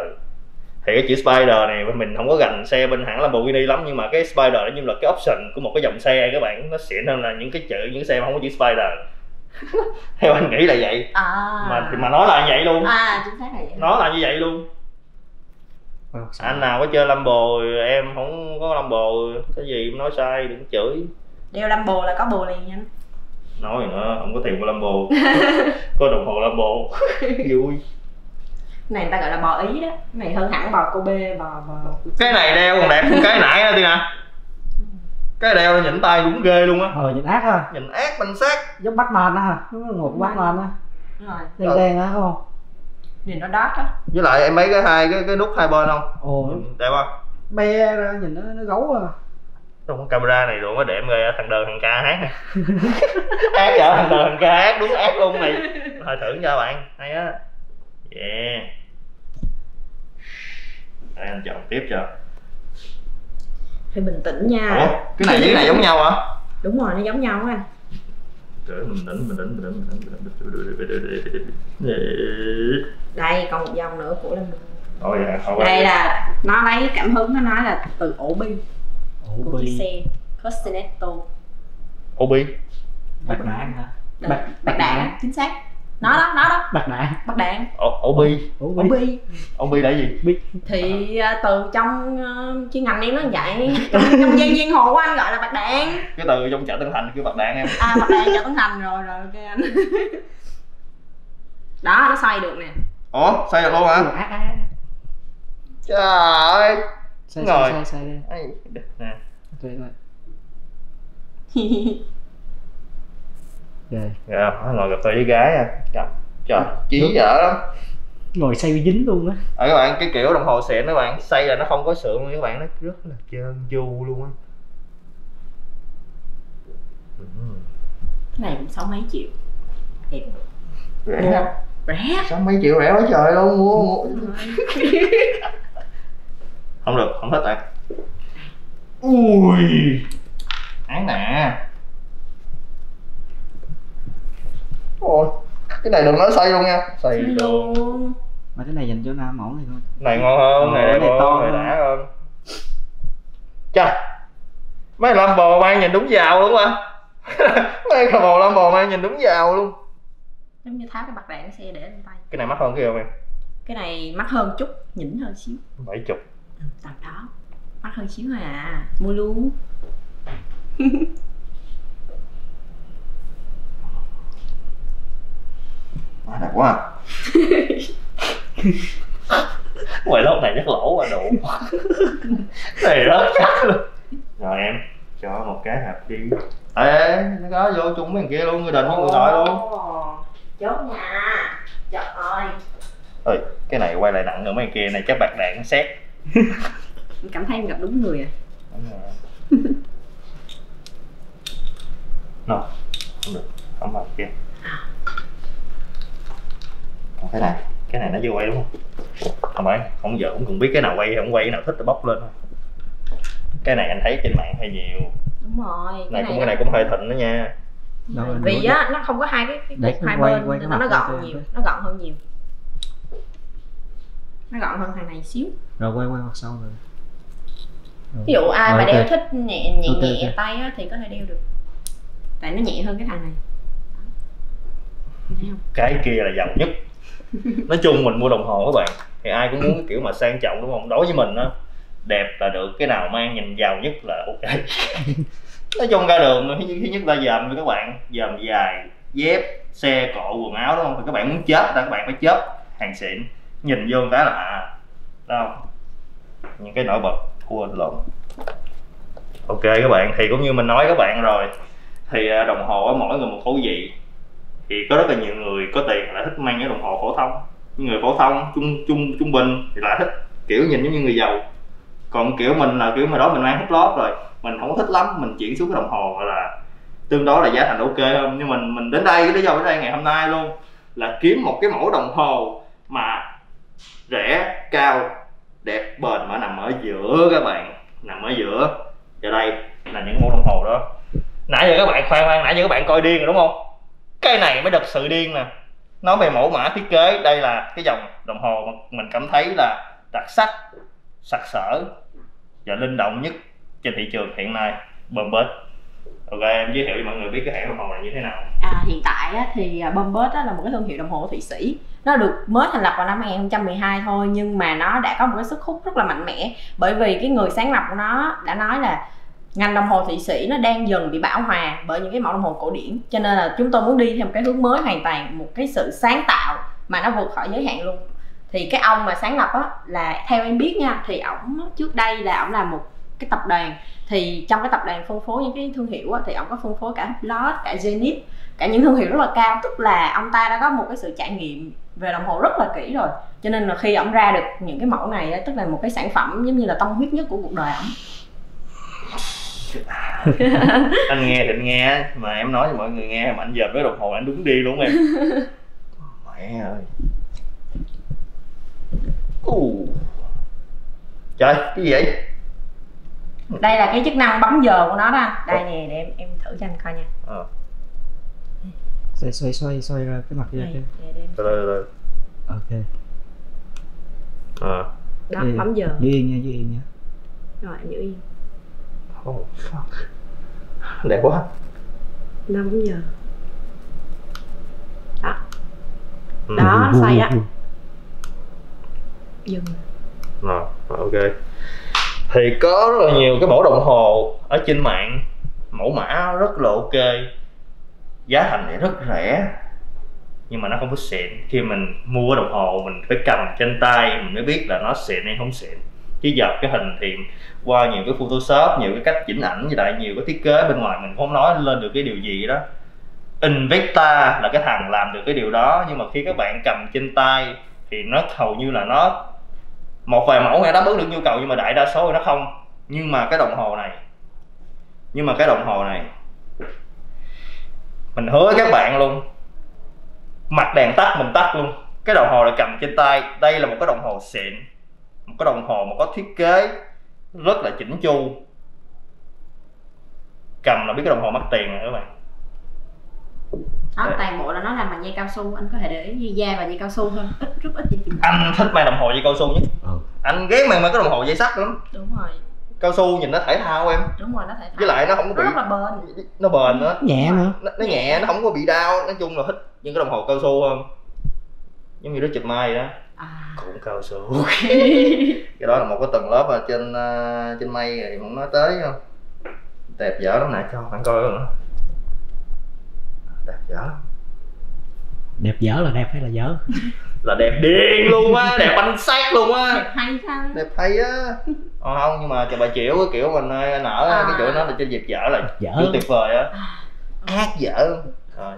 thì cái chữ Spider này mình không có gành xe bên hãng Lamborghini lắm nhưng mà cái Spider nó như là cái option của một cái dòng xe các bạn. Nó xịn hơn là những cái chữ những xe mà không có chữ Spider. Theo anh nghĩ là vậy. À. Mà thì mà nó là như vậy luôn. À chính xác là vậy. Nó là như vậy luôn. Anh nào có chơi Lambo em không có Lambo. Cái gì nói sai đừng chửi. Đeo Lambo là có bồ liền nha nói nữa không có tiền của Lambo. Có đồng hồ Lambo. Vui này người ta gọi là bò ý đó. Cái này hơn hẳn bò Kobe bò bò cái này đeo còn đẹp hơn cái nãy nữa tiên nè cái đeo nó nhỉnh tay đúng ghê luôn á. Ờ nhìn ác ha. Nhìn ác banh sát giống Batman đó ha. Giống như một Batman á. Đúng rồi. Đen đen á đúng không? Nhìn nó đót á. Với lại em mấy cái hai cái cái nút hai bên không? Ồ. Nhìn đẹp không be ra nhìn nó nó gấu à. Trong cái camera này luôn á để em gây thằng đờn thằng ca hát. Nè ác vợ thằng đờn thằng ca hát đúng ác luôn này. Thôi thử cho bạn hay á. Yeah đây anh chọn tiếp cho. Phải bình tĩnh nha. Ủa? Cái này với cái này giống nhau hả? Đúng rồi nó giống nhau á anh. Trời mình tĩnh, mình tĩnh, mình tĩnh, mình tĩnh. đây còn một dòng nữa của Lambo Ôi dạ, thôi đây là nó lấy cảm hứng nó nói là từ ổ bi. Ổ của chiếc bi xe Costinetto Obi bạc đạn hả? Bạc- bạc đạn. chính xác nó đó nó đó. Bạc đạn. Bạc đạn. Obi ổ ổ bi. Bi. Obi là gì? thì à, từ trong uh, chuyên ngành em nó vậy. Trong, trong giang hồ của anh gọi là bạc đạn. Cái từ trong chợ Tân Thành kêu bạc đạn em. À bạc đạn chợ Tân Thành. Rồi rồi ok anh. Đó nó xoay được nè. Ủa, xây được luôn hả? Trời ơi. Sai Rồi. sai sai sai đây. Ây, Nè, Rồi. rồi dạ, ngồi cà phê với gái à Trời, trời chí dở lắm ngồi say dính luôn á. Ở các bạn, cái kiểu đồng hồ xịn các bạn Xây là nó không có sượng luôn các bạn Nó rất là trơn tru luôn á. Cái này cũng sáu mấy triệu. Đẹp. Rẻ. Rẻ. Sao mấy triệu rẻ quá trời luôn mua, mua. Không được, không thích à Ui! Án nè Ôi Cái này đừng nói xây luôn nha. Xây luôn mà cái này dành cho nam mẫu này thôi. Này ngon hơn, này này hơn, to này hơn. đã hơn. Chà Mấy Lambo mang nhìn đúng giàu luôn mà Mấy Lambo Lambo mang nhìn đúng giàu luôn. Giống như tháo cái bạc đạn xe để lên tay. Cái này mắc hơn kia không em? cái này mắc hơn chút nhỉnh hơn xíu. 70 ừ, tầm đó. Mắc hơn xíu thôi à. Mua luôn Quá đẹp quá à. Quầy lốt này chắc lỗ mà đủ. Này rất chắc luôn. Rồi em cho một cái hộp đi. Ê nó có vô chung mấy thằng kia luôn người định với người nội luôn. chốt nha trời ơi. Ơi cái này quay lại nặng nữa mấy thằng kia này chắc bạc đạn nó xét. Mình cảm thấy em gặp đúng người à. Đúng rồi. Nó, không được, không vào kia Còn cái này, cái này nó vô quay đúng không? Không phải, không giờ cũng cần biết cái nào quay, không quay cái nào thích thì bóc lên thôi. Cái này anh thấy trên mạng hơi nhiều. Đúng rồi Này cũng nó- cái này cũng hơi thịnh đó nha. Anh vì á nó không có hai cái, cái hai quay- bên quay cái nó mặt gọn nhiều nó gọn hơn nhiều. Nó gọn hơn thằng này xíu. Rồi quay quay mặt sau rồi. Ví dụ ai Rồi, mà ok. đeo thích nhẹ nhẹ Ok, nhẹ ok. tay á, thì có thể đeo được. Tại nó nhẹ hơn cái thằng này. Thấy không? Cái kia là giàu nhất Nói chung mình mua đồng hồ các bạn Thì ai cũng muốn cái kiểu mà sang trọng đúng không? Đối với mình á Đẹp là được, cái nào mang nhìn giàu nhất là ok. Nói chung ra đường thứ nhất, là dòm với các bạn dòm dài dép xe cộ quần áo đúng không? Thì các bạn muốn chớp là các bạn phải chớp hàng xịn nhìn vô cái là à đâu những cái nổi bật của anh lộn ok các bạn thì cũng như mình nói các bạn rồi thì à, đồng hồ mỗi người một khẩu vị thì có rất là nhiều người có tiền lại thích mang cái đồng hồ phổ thông. Những người phổ thông, trung trung trung bình thì lại thích, kiểu, nhìn giống như người giàu. Còn, kiểu, mình là, kiểu, mà đó mình mang hút lót rồi, mình không có thích lắm, mình chuyển xuống cái đồng hồ là tương đối là giá thành ok hơn. Nhưng mình mình đến đây, cái lý do đến đây ngày hôm nay luôn là kiếm một cái mẫu đồng hồ mà rẻ, cao, đẹp bền mà nằm ở giữa các bạn, nằm ở giữa. Và đây là những mẫu đồng hồ đó. Nãy giờ các bạn khoan khoan, nãy giờ các bạn coi điên rồi đúng không? Cái này mới thật sự điên nè. Nói về mẫu mã thiết kế đây là cái dòng đồng hồ mà mình cảm thấy là đặc sắc sặc sỡ và linh động nhất trên thị trường hiện nay. Bơm bết ok em giới thiệu cho mọi người biết cái hãng đồng hồ này như thế nào. À, hiện tại á, thì à, Bombert là một cái thương hiệu đồng hồ Thụy Sĩ. Nó được mới thành lập vào năm 2012 thôi nhưng mà nó đã có một cái sức hút rất là mạnh mẽ. Bởi vì cái người sáng lập của nó đã nói là ngành đồng hồ Thụy Sĩ nó đang dần bị bão hòa bởi những cái mẫu đồng hồ cổ điển. Cho nên là chúng tôi muốn đi theo một cái hướng mới hoàn toàn một cái sự sáng tạo mà nó vượt khỏi giới hạn luôn. Thì cái ông mà sáng lập á là theo em biết nha thì ổng trước đây là ổng là một cái tập đoàn. Thì trong cái tập đoàn phân phối những cái thương hiệu á, thì ổng có phân phối cả Hublot, cả Zenith cả những thương hiệu rất là cao. Tức là ông ta đã có một cái sự trải nghiệm về đồng hồ rất là kỹ rồi. Cho nên là khi ổng ra được những cái mẫu này á, tức là một cái sản phẩm giống như là tâm huyết nhất của cuộc đời ổng. anh nghe thì anh nghe mà em nói cho mọi người nghe mà anh giờ với đồng hồ anh đúng đi luôn em. Mẹ ơi. Uh. trời cái gì vậy? Đây là cái chức năng bấm giờ của nó đó anh. Đây nè để em em thử cho anh coi nha. Ờ. Xoay xoay xoay xoay ra cái mặt kia kia. từ từ từ ok. Ờ. Đó bấm giờ. giữ yên nha giữ yên nha. Rồi em giữ yên oh, fuck. đẹp quá. Bấm giờ Ừ. Đó, xoay đó. dừng. Rồi, ok. Thì có rất là nhiều cái mẫu đồng hồ ở trên mạng. Mẫu mã rất là ok. Giá thành thì rất rẻ. Nhưng mà nó không có xịn. Khi mình mua đồng hồ mình phải cầm trên tay mình mới biết là nó xịn hay không xịn chứ dập cái hình thì qua nhiều cái photoshop, nhiều cái cách chỉnh ảnh với lại nhiều cái thiết kế bên ngoài mình không nói lên được cái điều gì đó. Invicta là cái thằng làm được cái điều đó, nhưng mà khi các bạn cầm trên tay thì nó hầu như là nó một vài mẫu này đáp ứng được nhu cầu nhưng mà đại đa số thì nó không. Nhưng mà cái đồng hồ này, nhưng mà cái đồng hồ này, mình hứa với các bạn luôn, mặt đèn tắt mình tắt luôn. Cái đồng hồ này cầm trên tay, đây là một cái đồng hồ xịn một cái đồng hồ mà có thiết kế rất là chỉnh chu. Cầm là biết cái đồng hồ mắc tiền rồi các bạn. Đó Đấy. toàn bộ là nó làm bằng dây cao su. Anh có thể để ý như da và dây cao su thôi ít rất ít dây anh thích mang đồng hồ dây cao su nhất. Ừ. anh ghét mang mấy cái đồng hồ dây sắt lắm. Đúng rồi. Cao su nhìn nó thể thao em. Đúng rồi nó thể với lại nó không có bị rất là bền. nó bền nữa. Nhẹ nữa. Nó, nó nhẹ. nó không có bị đau. Nói chung là thích những cái đồng hồ cao su hơn. Giống như đứa chụp mai vậy đó à. cũng cao su. Cái đó là một cái tầng lớp ở trên ờ, trên mây thì không nói tới không đẹp dở lắm nè cho bạn coi nữa đẹp dở. Lắm đẹp dở là đẹp hay là dở? Là đẹp điên luôn á đẹp banh xác luôn á. Đẹp hay chăng đẹp hay á. Ờ, không nhưng mà bà chịu cái kiểu mình nở À. cái chỗ nó là trên dịp dở là dở kiểu tuyệt vời á. Ác dở luôn. rồi.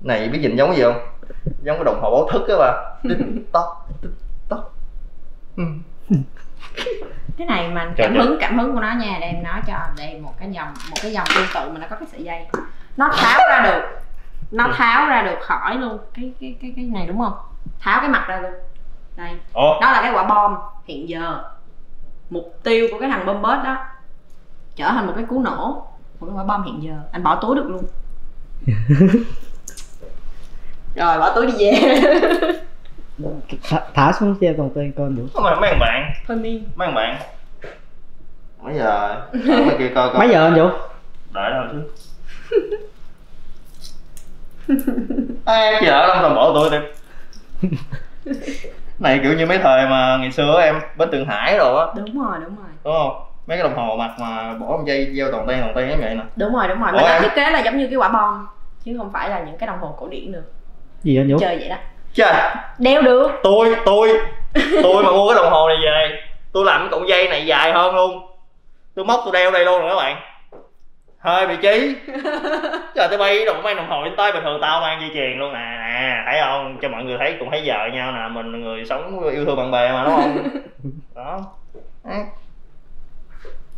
Này biết nhìn giống cái gì không giống cái đồng hồ báo thức á bà. Tích tóc tích tóc. Ừ. cái này mà cảm trời. hứng cảm hứng của nó nha để em nói cho đây một cái dòng một cái dòng tương tự mà nó có cái sợi dây. Nó tháo ra được. Nó Ừ. tháo ra được khỏi luôn. Cái cái cái cái này đúng không? Tháo cái mặt ra luôn. Đây. Ủa đó là cái quả bom hiện giờ. Mục tiêu của cái thằng bom bớt đó. Trở thành một cái cú nổ. Một cái quả bom hiện giờ. Anh bỏ túi được luôn rồi bỏ túi đi về. Thả, thả xuống xe toàn tên con được Không mà mấy thằng bạn. Thôi miên. Mấy thằng bạn. Mấy giờ? Mấy kia coi coi. Mấy giờ anh vũ? Đợi đâu chứ. Ác dở lắm tao bỏ tôi đi. Này kiểu như mấy thời mà ngày xưa em bên Thượng Hải rồi á. Đúng rồi đúng rồi. Đúng không? Mấy cái đồng hồ mặt mà bỏ một dây gieo toàn ten toàn ten giống vậy nè. Đúng rồi đúng rồi. Ủa mà nó thiết kế là giống như cái quả bom chứ không phải là những cái đồng hồ cổ điển được gì anh vũ? Chơi vậy đó. Trời đeo được. Tôi tôi. Tôi mà mua cái đồng hồ này về tôi làm cái cọng dây này dài hơn luôn. Tôi móc tôi đeo đây luôn rồi các bạn. Hơi bị trí trời tôi bay đồng mang đồng hồ trên tay bình thường tao mang dây chuyền luôn nè nè thấy không? Cho mọi người thấy cũng thấy vợ nhau nè mình là người sống yêu thương bạn bè mà đúng không? Đó.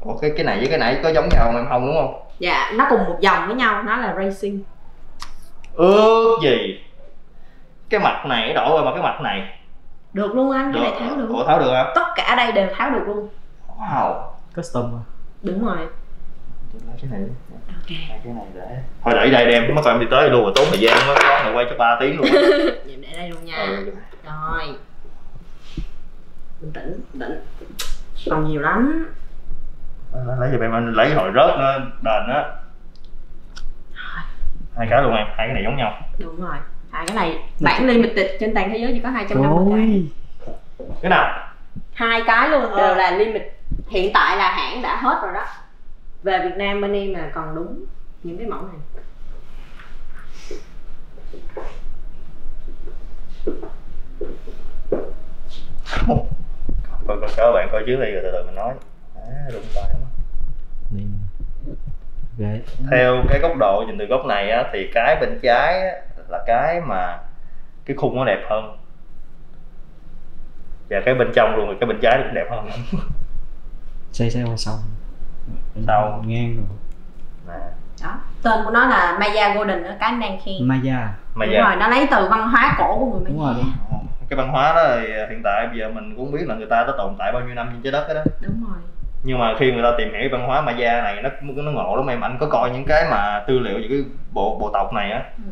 Ủa cái cái này với cái nãy có giống nhau không? Em không đúng không? Dạ nó cùng một dòng với nhau nó là racing. Ước gì cái mặt này đổi qua mà cái mặt này. Được luôn anh cái được. này tháo được. Ủa tháo được hả? Tất cả đây đều tháo được luôn. Wow. Custom à đúng rồi lấy cái này ok. Lấy cái này để. Thôi để đây đem mất em đi tới luôn rồi tốn thời gian quá có này quay cho 3 tiếng luôn. Vậy để đây luôn nha. Ừ. rồi. Bình tĩnh bình tĩnh. Còn nhiều lắm. Ờ, lấy giùm em anh lấy hồi rớt nó đền á. Hai cái luôn em hai cái này giống nhau. Đúng rồi hai cái này bản limited trên toàn thế giới chỉ có 250 cái. Ôi. Cái nào? Hai cái luôn đều là limit. Hiện tại là hãng đã hết rồi đó. Về Việt Nam bên em là còn đúng những cái mẫu này. Coi coi các bạn coi trước đi rồi từ từ mình nói. À, lắm này ghê theo cái góc độ nhìn từ góc này á thì cái bên trái á, là cái mà cái khung nó đẹp hơn. Và cái bên trong luôn thì cái bên trái cũng đẹp hơn. Xây xây qua sau Sau. ngang rồi. Nè. Đó tên của nó là Maya Golden đó cái nan khen Maya. Mà đúng rồi nó lấy từ văn hóa cổ của người đúng Maya. rồi đúng cái văn hóa đó thì hiện tại bây giờ mình cũng biết là người ta đã tồn tại bao nhiêu năm trên trái đất đó đúng rồi. Nhưng mà khi người ta tìm hiểu văn hóa Maya này nó nó ngộ lắm em. Anh có coi những cái mà tư liệu về cái bộ bộ tộc này á? Ừ.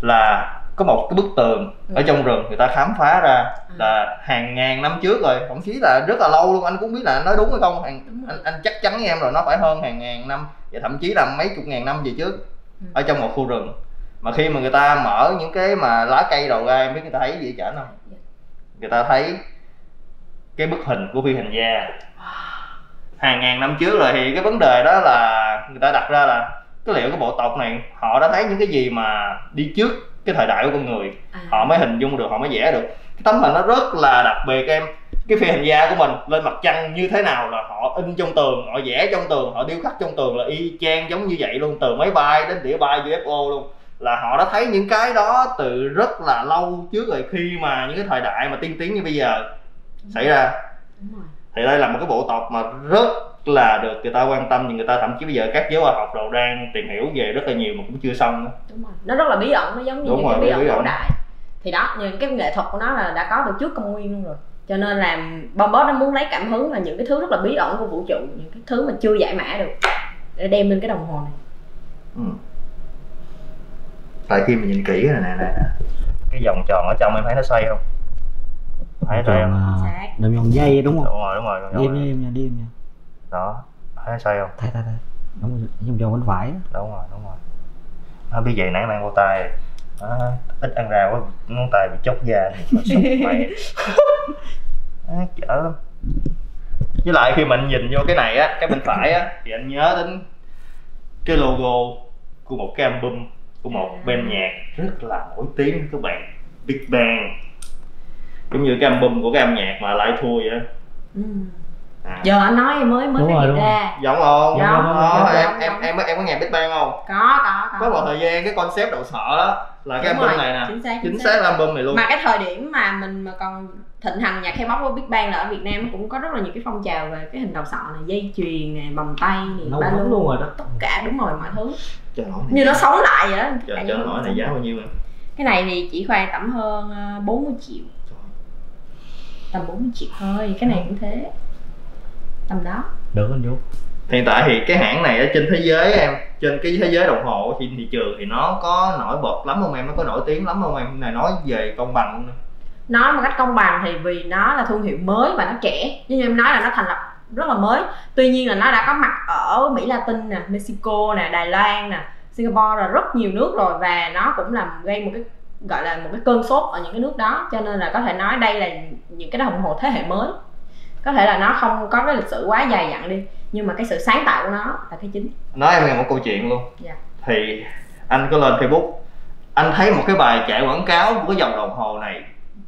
là có một cái bức tường Ừ. ở trong rừng người ta khám phá ra Ừ. là hàng ngàn năm trước rồi thậm chí là rất là lâu luôn anh cũng biết là nói đúng hay không hàng, anh, anh chắc chắn với em rồi nó phải hơn hàng ngàn năm và thậm chí là mấy chục ngàn năm về trước Ừ. ở trong một khu rừng mà khi mà người ta mở những cái mà lá cây đầu ra em biết người ta thấy gì chả không Dạ. người ta thấy cái bức hình của phi hành gia hàng ngàn năm trước rồi thì cái vấn đề đó là người ta đặt ra là cái liệu cái bộ tộc này họ đã thấy những cái gì mà đi trước cái thời đại của con người. À, họ mới hình dung được họ mới vẽ được. Cái tấm hình nó rất là đặc biệt em. Cái phi hành gia của mình lên mặt trăng như thế nào là họ in trong tường họ vẽ trong tường họ điêu khắc trong tường là y chang giống như vậy luôn từ máy bay đến đĩa bay UFO luôn. Là họ đã thấy những cái đó từ rất là lâu trước rồi khi mà những cái thời đại mà tiên tiến như bây giờ xảy ra. Đúng rồi thì đây là một cái bộ tộc mà rất là được người ta quan tâm thì người ta thậm chí bây giờ các giới khoa học đồ đang tìm hiểu về rất là nhiều mà cũng chưa xong nữa. đúng rồi. Nó rất là bí ẩn nó giống như Đúng những rồi, cái bí bí ẩn cổ đại. Thì đó những cái nghệ thuật của nó là đã có từ trước công nguyên luôn rồi. Cho nên là Bombot nó muốn lấy cảm hứng là những cái thứ rất là bí ẩn của vũ trụ những cái thứ mà chưa giải mã được để đem lên cái đồng hồ này. Ừ. tại khi mình nhìn kỹ này nè nè. Cái vòng tròn ở trong em thấy nó xoay không thấy Xác. làm vòng dây đúng không? Đúng rồi đúng rồi đi em nha em nha đi em nha đó thấy xoay không? Thay thay thay đúng rồi vòng vòng bên phải đúng rồi đúng rồi. Nó biết vậy nãy mang vô tay. Đó, ít ăn rau quá ngón tay bị chốc da. Mày Á, chở. Lắm với lại khi mình nhìn vô cái này á cái bên phải á thì anh nhớ đến cái logo của một cái album của một À. band nhạc rất là nổi tiếng các bạn Big Bang giống như cái album của cái âm nhạc mà lại thua vậy đó. Ừ. à. giờ anh nói mới mới Đúng phát rồi, hiện đúng ra. giống không? Giống, Đó, giống, em, giống, em giống. em em có nghe Big Bang không? Có có có. Có một thời gian cái concept đầu sợ đó là cái Đúng album rồi, này nè. chính xác chính xác. là album này luôn. Mà cái thời điểm mà mình mà còn thịnh hành nhạc K-pop của Big Bang là ở Việt Nam cũng có rất là nhiều cái phong trào về cái hình đầu sọ này dây chuyền này vòng tay này ba bánh lô luôn rồi đó. tất cả đúng rồi mọi thứ. Trời ơi, như nó sống lại vậy đó. Trời trời vì hỏi nó này giá bao nhiêu nè cái này thì chỉ khoan tầm hơn ờ, 40 triệu tầm 40 triệu thôi cái này cũng thế. Tầm đó. Được anh Vũ. Hiện tại thì cái hãng này ở trên thế giới em trên cái thế giới đồng hồ trên thị trường thì nó có nổi bật lắm không em? Nó có nổi tiếng lắm không em? Này nói về công bằng nè. nói một cách công bằng thì vì nó là thương hiệu mới và nó trẻ. Như em nói là nó thành lập rất là mới. Tuy nhiên là nó đã có mặt ở Mỹ Latin nè Mexico nè Đài Loan nè Singapore là rất nhiều nước rồi và nó cũng làm gây một cái gọi là một cái cơn sốt ở những cái nước đó. Cho nên là có thể nói đây là những cái đồng hồ thế hệ mới. Có thể là nó không có cái lịch sử quá dài dặn đi nhưng mà cái sự sáng tạo của nó là cái chính. Nói em nghe một câu chuyện luôn. Dạ. thì anh có lên facebook anh thấy một cái bài chạy quảng cáo của cái dòng đồng hồ này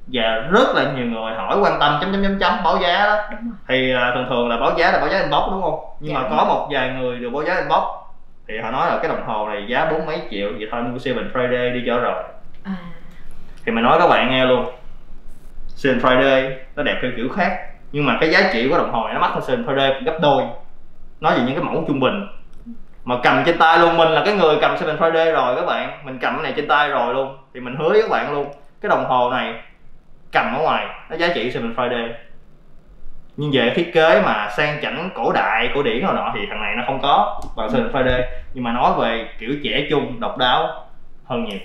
và rất là nhiều người hỏi quan tâm chấm chấm chấm chấm báo giá đó. Rồi. Thì à, thường thường là báo giá là báo giá inbox đúng không? Nhưng Dạ, mà có một vài người được báo giá inbox. Thì họ nói là cái đồng hồ này giá bốn mấy triệu vậy thôi mua Seven Friday đi cho rồi à, thì mình nói các bạn nghe luôn. Seven Friday nó đẹp theo kiểu khác nhưng mà cái giá trị của đồng hồ này nó mắc hơn Seven Friday gấp đôi. Nói về những cái mẫu trung bình. Mà cầm trên tay luôn mình là cái người cầm Seven Friday rồi các bạn. Mình cầm cái này trên tay rồi luôn. Thì mình hứa với các bạn luôn cái đồng hồ này cầm ở ngoài nó giá trị Seven Friday. Nhưng về thiết kế mà sang chảnh cổ đại cổ điển nào nọ thì thằng này nó không có bằng Seven Friday. Nhưng mà nói về kiểu trẻ trung độc đáo hơn nhiều.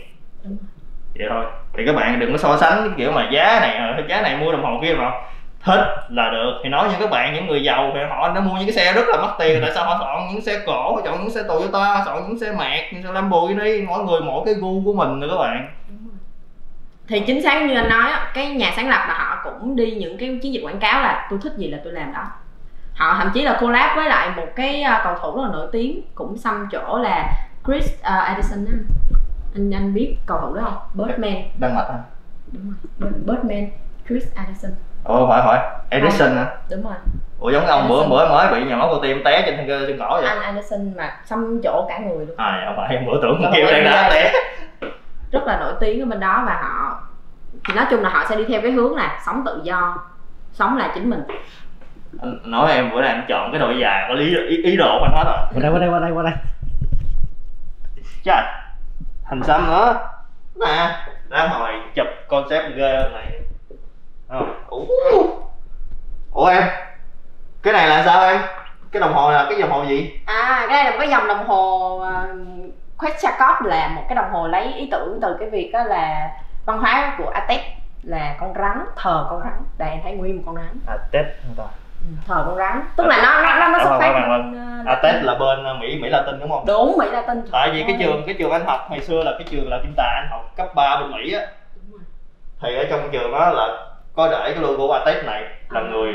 Vậy thôi. Thì các bạn đừng có so sánh kiểu mà giá này ờ, giá này mua đồng hồ kia mà. Thích là được. Thì nói như các bạn những người giàu thì họ đã mua những cái xe rất là mắc tiền. Tại sao họ chọn những xe cổ họ chọn những xe Toyota chọn những xe mạc những xe Lamborghini? Mỗi người mỗi cái gu của mình nữa các bạn. Thì chính xác như anh nói cái nhà sáng lập là họ cũng đi những cái chiến dịch quảng cáo là tôi thích gì là tôi làm đó. Họ thậm chí là collab với lại một cái à, cầu thủ rất là nổi tiếng cũng xăm chỗ là Chris Addison á anh anh biết cầu thủ đó không? Birdman. Đăng mạch hả? Đúng rồi. Bir- Birdman Chris Addison ồ hỏi hỏi Edison hả? Đúng rồi. Ủa giống ông bữa bữa mới bị nhồi máu cơ tim té trên thân cơ chân cỏ vậy? Anh Addison mà xăm chỗ cả người luôn. À không phải. Bữa tưởng kêu đang đá té. Rất là nổi tiếng ở bên đó và họ thì nói chung là họ sẽ đi theo cái hướng là sống tự do sống là chính mình. Anh nói em bữa nay anh chọn cái đôi dài có lý ý, ý đồ của anh hết rồi. Qua đây qua đây qua đây qua đây. Trời thành xăm nữa. Nè đang hồi chụp concept ghê hơn này. Ờ, ủa. Ủa em cái này là sao em? Cái đồng hồ là cái đồng hồ gì? À, cái này là một cái dòng đồng hồ uh, Quetzalcoatl là một cái đồng hồ lấy ý tưởng từ cái việc đó là văn hóa của Aztec là con rắn thờ con rắn. Đây em thấy nguyên một con rắn. À ta? Ừ, thờ con rắn. Tức là nó nó nó, nó xuất phát uh, à tết là bên ờ, mỹ mỹ latin đúng không? Đúng mỹ latin. Tại vì cái trường cái trường anh học ngày xưa là cái trường là kim tà anh học cấp 3 bên mỹ á. Đúng rồi. thì ở trong trường đó là có để cái logo Atec này là À, người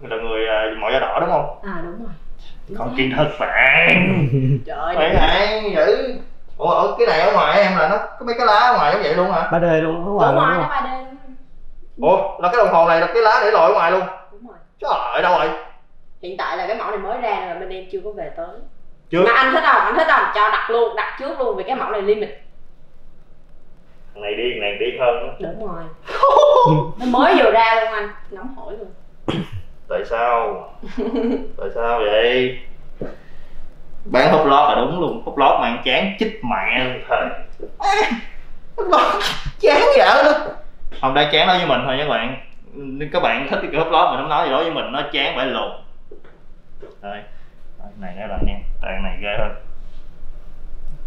là người ờ, màu da đỏ đúng không? À đúng rồi. Chính còn kiến thức bạn trời ơi hay dữ. Ủa ở cái này ở ngoài em là nó có mấy cái lá ở ngoài giống vậy luôn hả? ba đời luôn đúng đúng rồi rồi đúng nó rồi 3D ủa là cái đồng hồ này là cái lá để lội ở ngoài luôn. đúng trời ơi đâu rồi? Hiện tại là cái mẫu này mới ra nên là bên em chưa có về tới. Chưa. Mà anh thích không? Anh thích không? Cho đặt luôn đặt trước luôn vì cái mẫu này limit. Thằng này điên này điên hơn nữa. đúng rồi. Nó mới vừa ra luôn anh nóng hổi luôn. Tại sao? Tại sao vậy? Bán hút lót là đúng luôn. Hút lót mà ăn chán chích mẹ. Luôn thời hút lót chán dở luôn không đã chán nói với mình thôi nha các bạn nếu các bạn thích cái hút lót mình không nói gì đó với mình nó chán phải lùn rồi Rồi, này nữa là nha. Đàn này ghê hơn.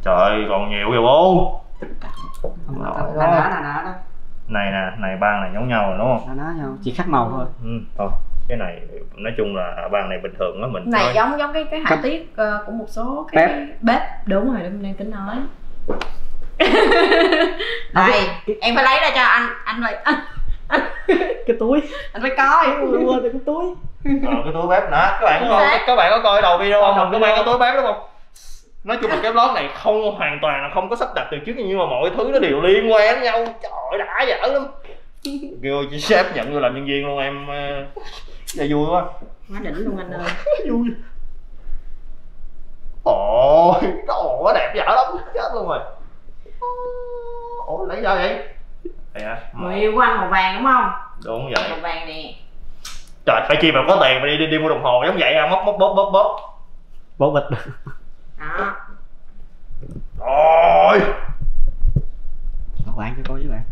Trời ơi còn nhiều kìa bố. Này nè này ba này giống nhau rồi đúng không? Đó, nhau. chỉ khác màu thôi. Ừ thôi. Cái này nói chung là bàn này bình thường á mình này nói- giống giống cái cái họa Cấp- tiết ờ, của một số cái Bếp. bếp. Đúng rồi đúng đang tính nói. Đây em phải lấy ra cho anh anh anh, cái túi. Anh phải coi. Quên cái túi. Ờ, cái túi bếp nè. Các bạn có các bạn có coi đầu video không? Các bạn có túi bếp đúng không? Nói chung là cái vlog này không hoàn toàn là không có sắp đặt từ trước nhưng mà mọi thứ nó đều liên quan đến nhau. Trời ơi đã dở lắm. Kêu chị sếp nhận vô làm nhân viên luôn em ờ, dạ vui quá. Quá đỉnh luôn anh ơi. Vui. Ôi đồ quá đẹp dở lắm chết luôn rồi. Ủa lấy sao vậy Hả? người yêu của anh màu vàng đúng không? Đúng vậy. Màu vàng nè. Trời phải chi mà có tiền mà đi đi, đi mua đồng hồ giống vậy à? Móc móc bóp bóp bóp. Bố bịch đó. Rồi. Bảo quản cho cô với bạn.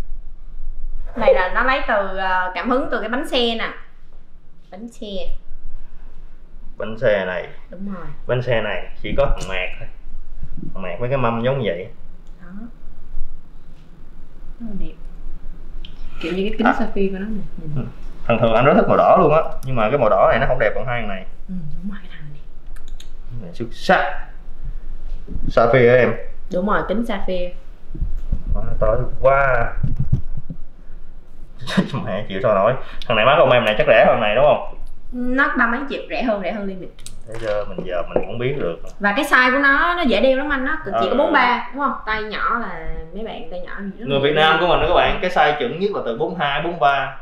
Này là nó lấy từ ờ, cảm hứng từ cái bánh xe nè. Bánh xe. Bánh xe này. Đúng rồi. Bánh xe này chỉ có thằng mạc thôi. Thằng mạc với cái mâm giống vậy. Đó. Rất là đẹp kiểu như cái kính sapphire của nó nè nhìn. thường thường anh rất thích màu đỏ luôn á nhưng mà cái màu đỏ này nó không đẹp bằng hai thằng này. Ừ, đúng rồi cái thằng này. Này xuất sắc Sapphire em? Đúng rồi kính sapphire Quá tối quá. Mẹ chịu sao nổi. Thằng này mắc không em này chắc rẻ hơn này đúng không? Nó ba mấy triệu rẻ hơn rẻ hơn limit bây giờ mình giờ mình cũng biết được. Và cái size của nó nó dễ đeo lắm anh nó chỉ Ờ. có 43 đúng không? Tay nhỏ là mấy bạn tay nhỏ rất người Việt Nam của mình đó các bạn cái size chuẩn nhất là từ 42 43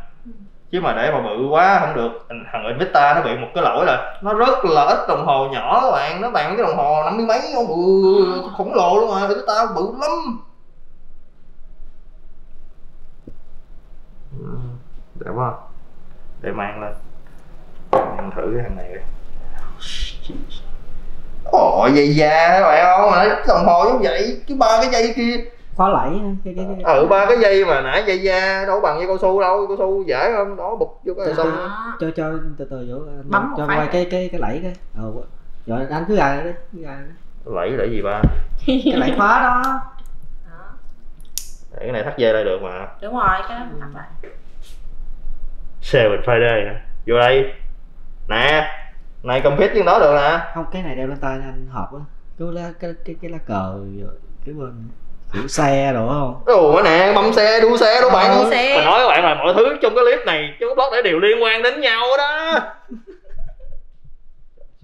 chứ mà để mà bự quá không được. Thằng- Invicta nó bị một cái lỗi là nó rất là ít đồng hồ nhỏ các bạn. Nó bằng cái đồng hồ năm mươi mấy không bự khổng lồ luôn mà. Invicta bự lắm. Ừ, đẹp quá. Để mang lên. Mang thử cái thằng này đi ồ dây da các bạn? Không mà đồng hồ giống vậy chứ ba cái dây kia. Khóa lẫy cái cái cái ừ ba cái dây mà nãy dây da đâu bằng dây cao su đâu cao su dễ không đó bụp vô cái xong cho cho từ từ vô anh Bấm cho quay cái cái cái lẫy cái. Ờ rồi anh cứ gài đi cứ gài đi. lẫy lẫy gì ba? Cái lẫy khóa đó. Để cái này thắt dây lại được mà. Đúng rồi cái đó mình đặt lại. Seven Friday nè vô đây. Nè này compete với đó được nè. Không cái này đeo lên tay anh hợp á cái lá cái cái cái lá cờ cái bên kiểu xe rồi không? Ồ cái nè bấm xe đua xe đâu bạn. Đua xe. mình nói các bạn là mọi thứ trong cái clip này trong cái blog này đều liên quan đến nhau đó.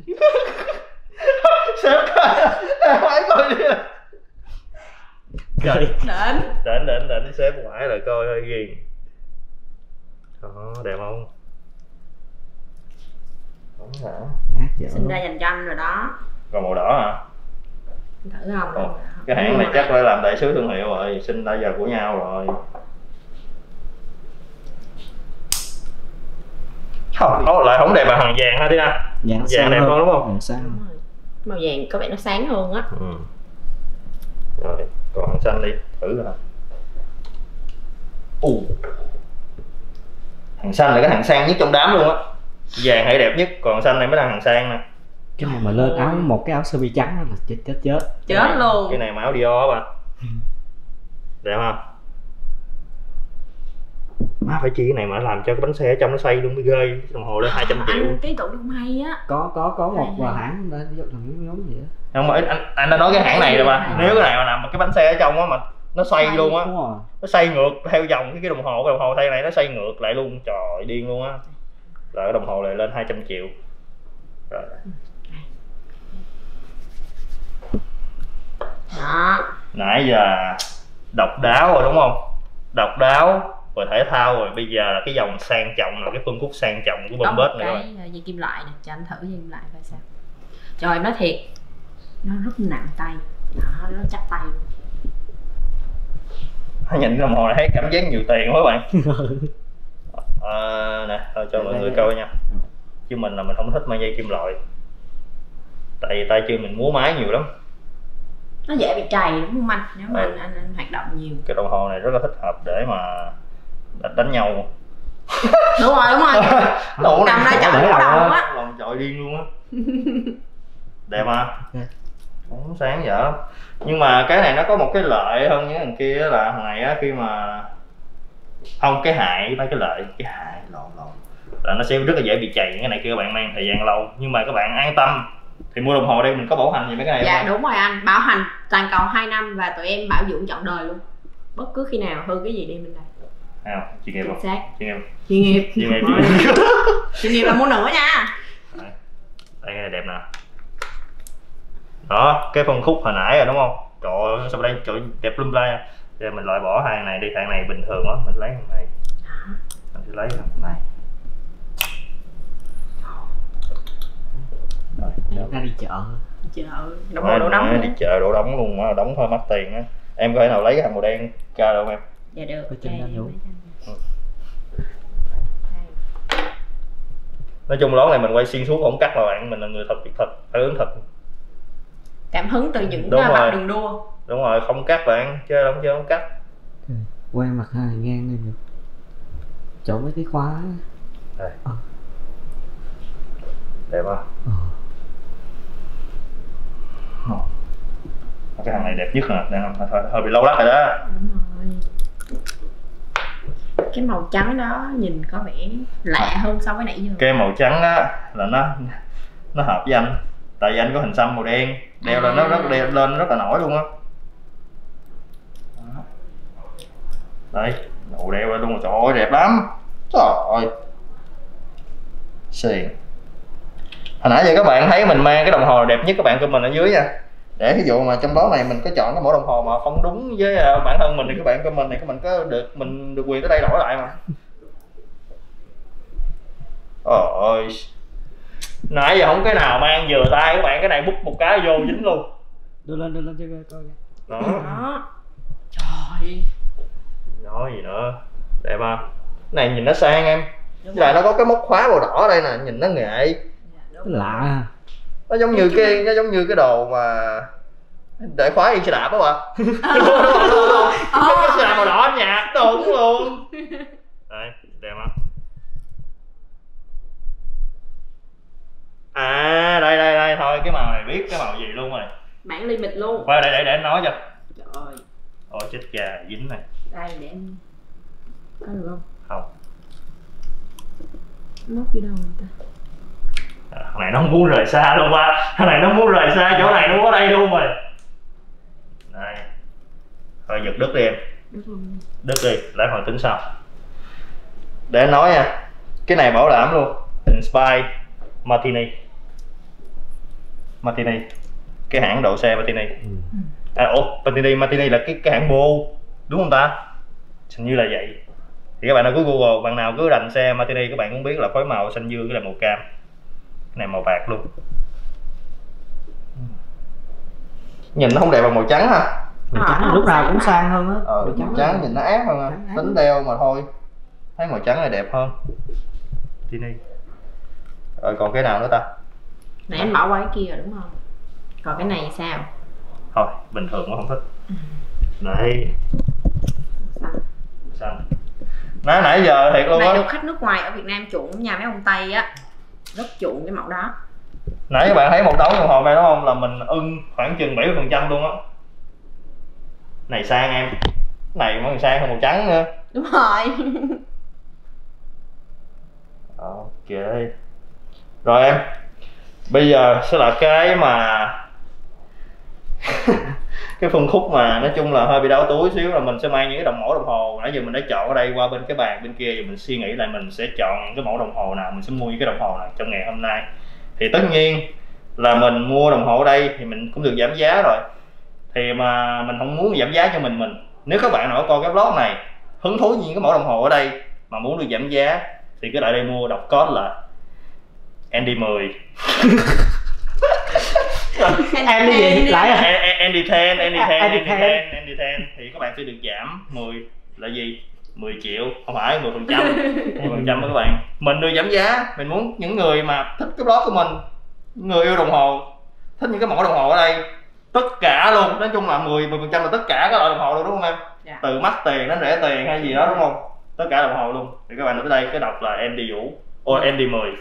Sếp phải coi đi. Đến. Đến đến đến sếp ngoại rồi coi hơi ghiền. Đó đẹp không đúng hả ác dở sinh ra dành cho anh rồi đó. Còn màu đỏ hả? Anh thử không? Ồ, cái hãng này chắc phải làm đại sứ thương hiệu rồi sinh đã giờ của nhau rồi. Không có lại không đẹp bằng hàng vàng ha đi ha vàng Vàng sáng đẹp hơn? đúng không? vàng sáng Đúng rồi. màu vàng có vẻ nó sáng hơn á. Ừ. rồi còn hàng xanh đi thử rồi ù hàng xanh là cái hàng sang nhất trong đám luôn á vàng hay đẹp nhất còn xanh này mới là hàng sang nè. Cái này mà lên áo một cái áo sơ mi trắng là chết chết chết. Chết luôn. Cái này mà áo Dior á ba đẹp không? Má phải chi cái này mà làm cho cái bánh xe ở trong nó xoay luôn mới ghê. Đồng hồ lên 200 triệu. anh cái tủ cũng hay á. Có có có một vài hãng đã giống giống vậy á. Không mà anh anh đã nói cái hãng này rồi mà nếu cái này mà làm cái bánh xe ở trong á mà nó xoay Xoay. luôn á đúng rồi. nó xoay ngược theo dòng cái cái đồng hồ. Cái đồng hồ thay này nó xoay ngược lại luôn. Trời điên luôn á rồi cái đồng hồ này lên 200 triệu. Rồi. Đó. Nãy giờ độc đáo rồi đúng không? Độc đáo rồi thể thao rồi. Bây giờ là cái dòng sang trọng là cái phân khúc sang trọng của một bớt nữa rồi. cái ờ, dây kim loại nè. Cho anh thử dây kim loại coi sao. Trời em nói thiệt nó rất nặng tay. Đó nó chắc tay. Luôn nhìn cái đồng hồ này thấy cảm giác nhiều tiền quá các bạn à, nè thôi cho mọi người coi nha. Chứ mình là mình không thích mang dây kim loại. Tại vì tay chân mình múa máy nhiều lắm. Nó dễ bị trầy đúng không anh? Nếu mà Ừ. anh, anh, anh hoạt động nhiều. Cái đồng hồ này rất là thích hợp để mà đánh, đánh nhau. Đúng rồi đúng rồi. Đồ cầm ra chọi đầu á. lòng chọi điên luôn á. Đẹp mà. Dạ. cũng sáng dở. Lắm nhưng mà cái này nó có một cái lợi hơn những thằng kia á là thằng này á khi mà không cái hại mấy cái lợi cái hại lộn lộn. Là nó sẽ rất là dễ bị chày cái này kia các bạn mang thời gian lâu. Nhưng mà các bạn an tâm thì mua đồng hồ đây mình có bảo hành gì mấy cái này dạ không đúng rồi anh. Bảo hành toàn cầu 2 năm và tụi em bảo dưỡng trọn đời luôn. Bất cứ khi nào hư cái gì đi đây. Thấy không chuyên nghiệp không? Xác. Chuyên nghiệp. Chuyên nghiệp. Chuyên nghiệp. Chuyên nghiệp là mua nữa nha. Đây cái này đẹp nè. Đó cái phân khúc hồi nãy rồi đúng không? Trời ơi sao đây trời đẹp lum la nha giờ mình loại bỏ hàng này đi hàng này bình thường quá mình lấy hàng này. Mình sẽ lấy hàng này rồi ra đi chợ. Chợ. Đổ bộ đổ đóng đi. chợ đổ đóng luôn á đóng thôi mất tiền á. Em có thể nào lấy cái hàng màu đen ra đâu em? Dạ được. Có chân Đây, anh Vũ. Ừ. đây. nói chung lón này mình quay xuyên suốt không cắt mà bạn mình là người thật việc thật phải ứng thật cảm hứng từ những Đúng bạn đường đua. Đúng rồi không cắt bạn chơi không chơi không cắt. Quay mặt hai ngang lên được. Chỗ mấy cái khóa đẹp không? Ờ. cái hàng này đẹp nhất nè đang hơi, hơi, hơi bị lâu lắc rồi đó. Đúng rồi. Cái màu trắng đó nhìn có vẻ lạ hơn so với nãy giờ. Cái màu trắng á là nó nó hợp với anh tại vì anh có hình xăm màu đen đeo lên nó rất đeo lên rất là nổi luôn á. Đây đồ đeo lên luôn rồi. Trời ơi đẹp lắm. Trời ơi. Xiền hồi nãy giờ các bạn thấy mình mang cái đồng hồ đẹp nhất các bạn comment ở dưới nha. Để ví dụ mà trong đó này mình có chọn cái mẫu đồng hồ mà không đúng với ờ, bản thân mình thì các bạn comment này các mình có được mình được quyền tới đây đổi lại mà. Trời ơi Nãy giờ không cái nào mang vừa tay các bạn Cái này bút một cái vô dính luôn. Đưa lên đưa lên cho coi coi Đó. Đó. Trời. Nói gì nữa. Đẹp không? Cái này nhìn nó sang em. Đúng rồi. nó có cái móc khóa màu đỏ đây nè Nhìn nó nghệ. Dạ, đúng Cái lạ. Nó giống như cái nó giống như cái đồ mà để khóa yên xe đạp đó bà. Đúng không đúng không đúng không cái cái xe đạp màu đỏ nhạt đúng luôn đây đẹp không à đây đây đây thôi cái màu này biết cái màu gì luôn rồi. Bản limit luôn. Qua đây để để anh nói cho. Trời ơi. Ôi chết gà dính này. Đây để em có được không? Không. Móc vô đâu người ta? À, thằng này nó muốn rời xa luôn ba thằng này nó muốn rời xa chỗ này nó có đây luôn rồi. Đây thôi giật đứt đi em. Đứt đi. Lại hồi tính sau. Để anh nói nha cái này bảo đảm luôn. Inspire Martini Martini. Cái hãng đậu xe Martini. Ừ. à ủa Martini Martini là cái cái hãng bô đúng không ta? Hình như là vậy. Thì các bạn nào cứ google bạn nào cứ rành xe Martini các bạn cũng biết là phối màu xanh dương cái là màu cam. Cái này màu bạc luôn. Nhìn nó không đẹp bằng màu trắng ha màu Ờ, trắng nó lúc nào cũng sang hơn á. Ờ màu màu trắng nhìn nó ác hơn Trắng ác. tính đeo mà thôi. Thấy màu trắng này đẹp hơn. Martini. Rồi còn cái nào nữa ta nãy anh bỏ qua cái kia rồi đúng không? Còn cái này sao? Thôi bình thường nó không thích. Đây Sao? xanh nãy nãy giờ thiệt luôn này á được khách nước ngoài ở Việt Nam chuộng nhà mấy ông Tây á. Rất chuộng cái mẫu đó. Nãy các bạn thấy một đống đồng hồ này đúng không? Là mình ưng khoảng chừng 70 phần trăm luôn á. Này sang em. Này còn sang hơn màu trắng nữa. Đúng rồi. Ok. Rồi em bây giờ sẽ là cái mà cái phân khúc mà nói chung là hơi bị đau túi xíu là mình sẽ mang những cái đồng mẫu đồng hồ. Nãy giờ mình đã chọn ở đây qua bên cái bàn bên kia rồi mình suy nghĩ là mình sẽ chọn cái mẫu đồng hồ nào, mình sẽ mua những cái đồng hồ nào trong ngày hôm nay. Thì tất nhiên là mình mua đồng hồ ở đây thì mình cũng được giảm giá rồi. Thì mà mình không muốn giảm giá cho mình mình nếu các bạn nào coi cái vlog này, hứng thú với những cái mẫu đồng hồ ở đây mà muốn được giảm giá thì cứ lại đây mua, đọc code là Andy 10 em đi gì lại à Andy 10 Andy 10 À, Andy Andy 10 10. Andy 10 thì các bạn sẽ được giảm 10 là gì? 10 triệu không phải 10 phần trăm. 10 phần trăm các bạn. Mình được giảm giá. Mình muốn những người mà thích cái blog của mình người yêu đồng hồ thích những cái mẫu đồng hồ ở đây tất cả luôn. Nói chung là 10 10 phần trăm là tất cả các loại đồng hồ luôn đúng không em? Dạ. từ mắc tiền đến rẻ tiền hay gì đó đúng không? Tất cả đồng hồ luôn. Thì các bạn tới đây cái đọc là em đi vũ ô em đi 10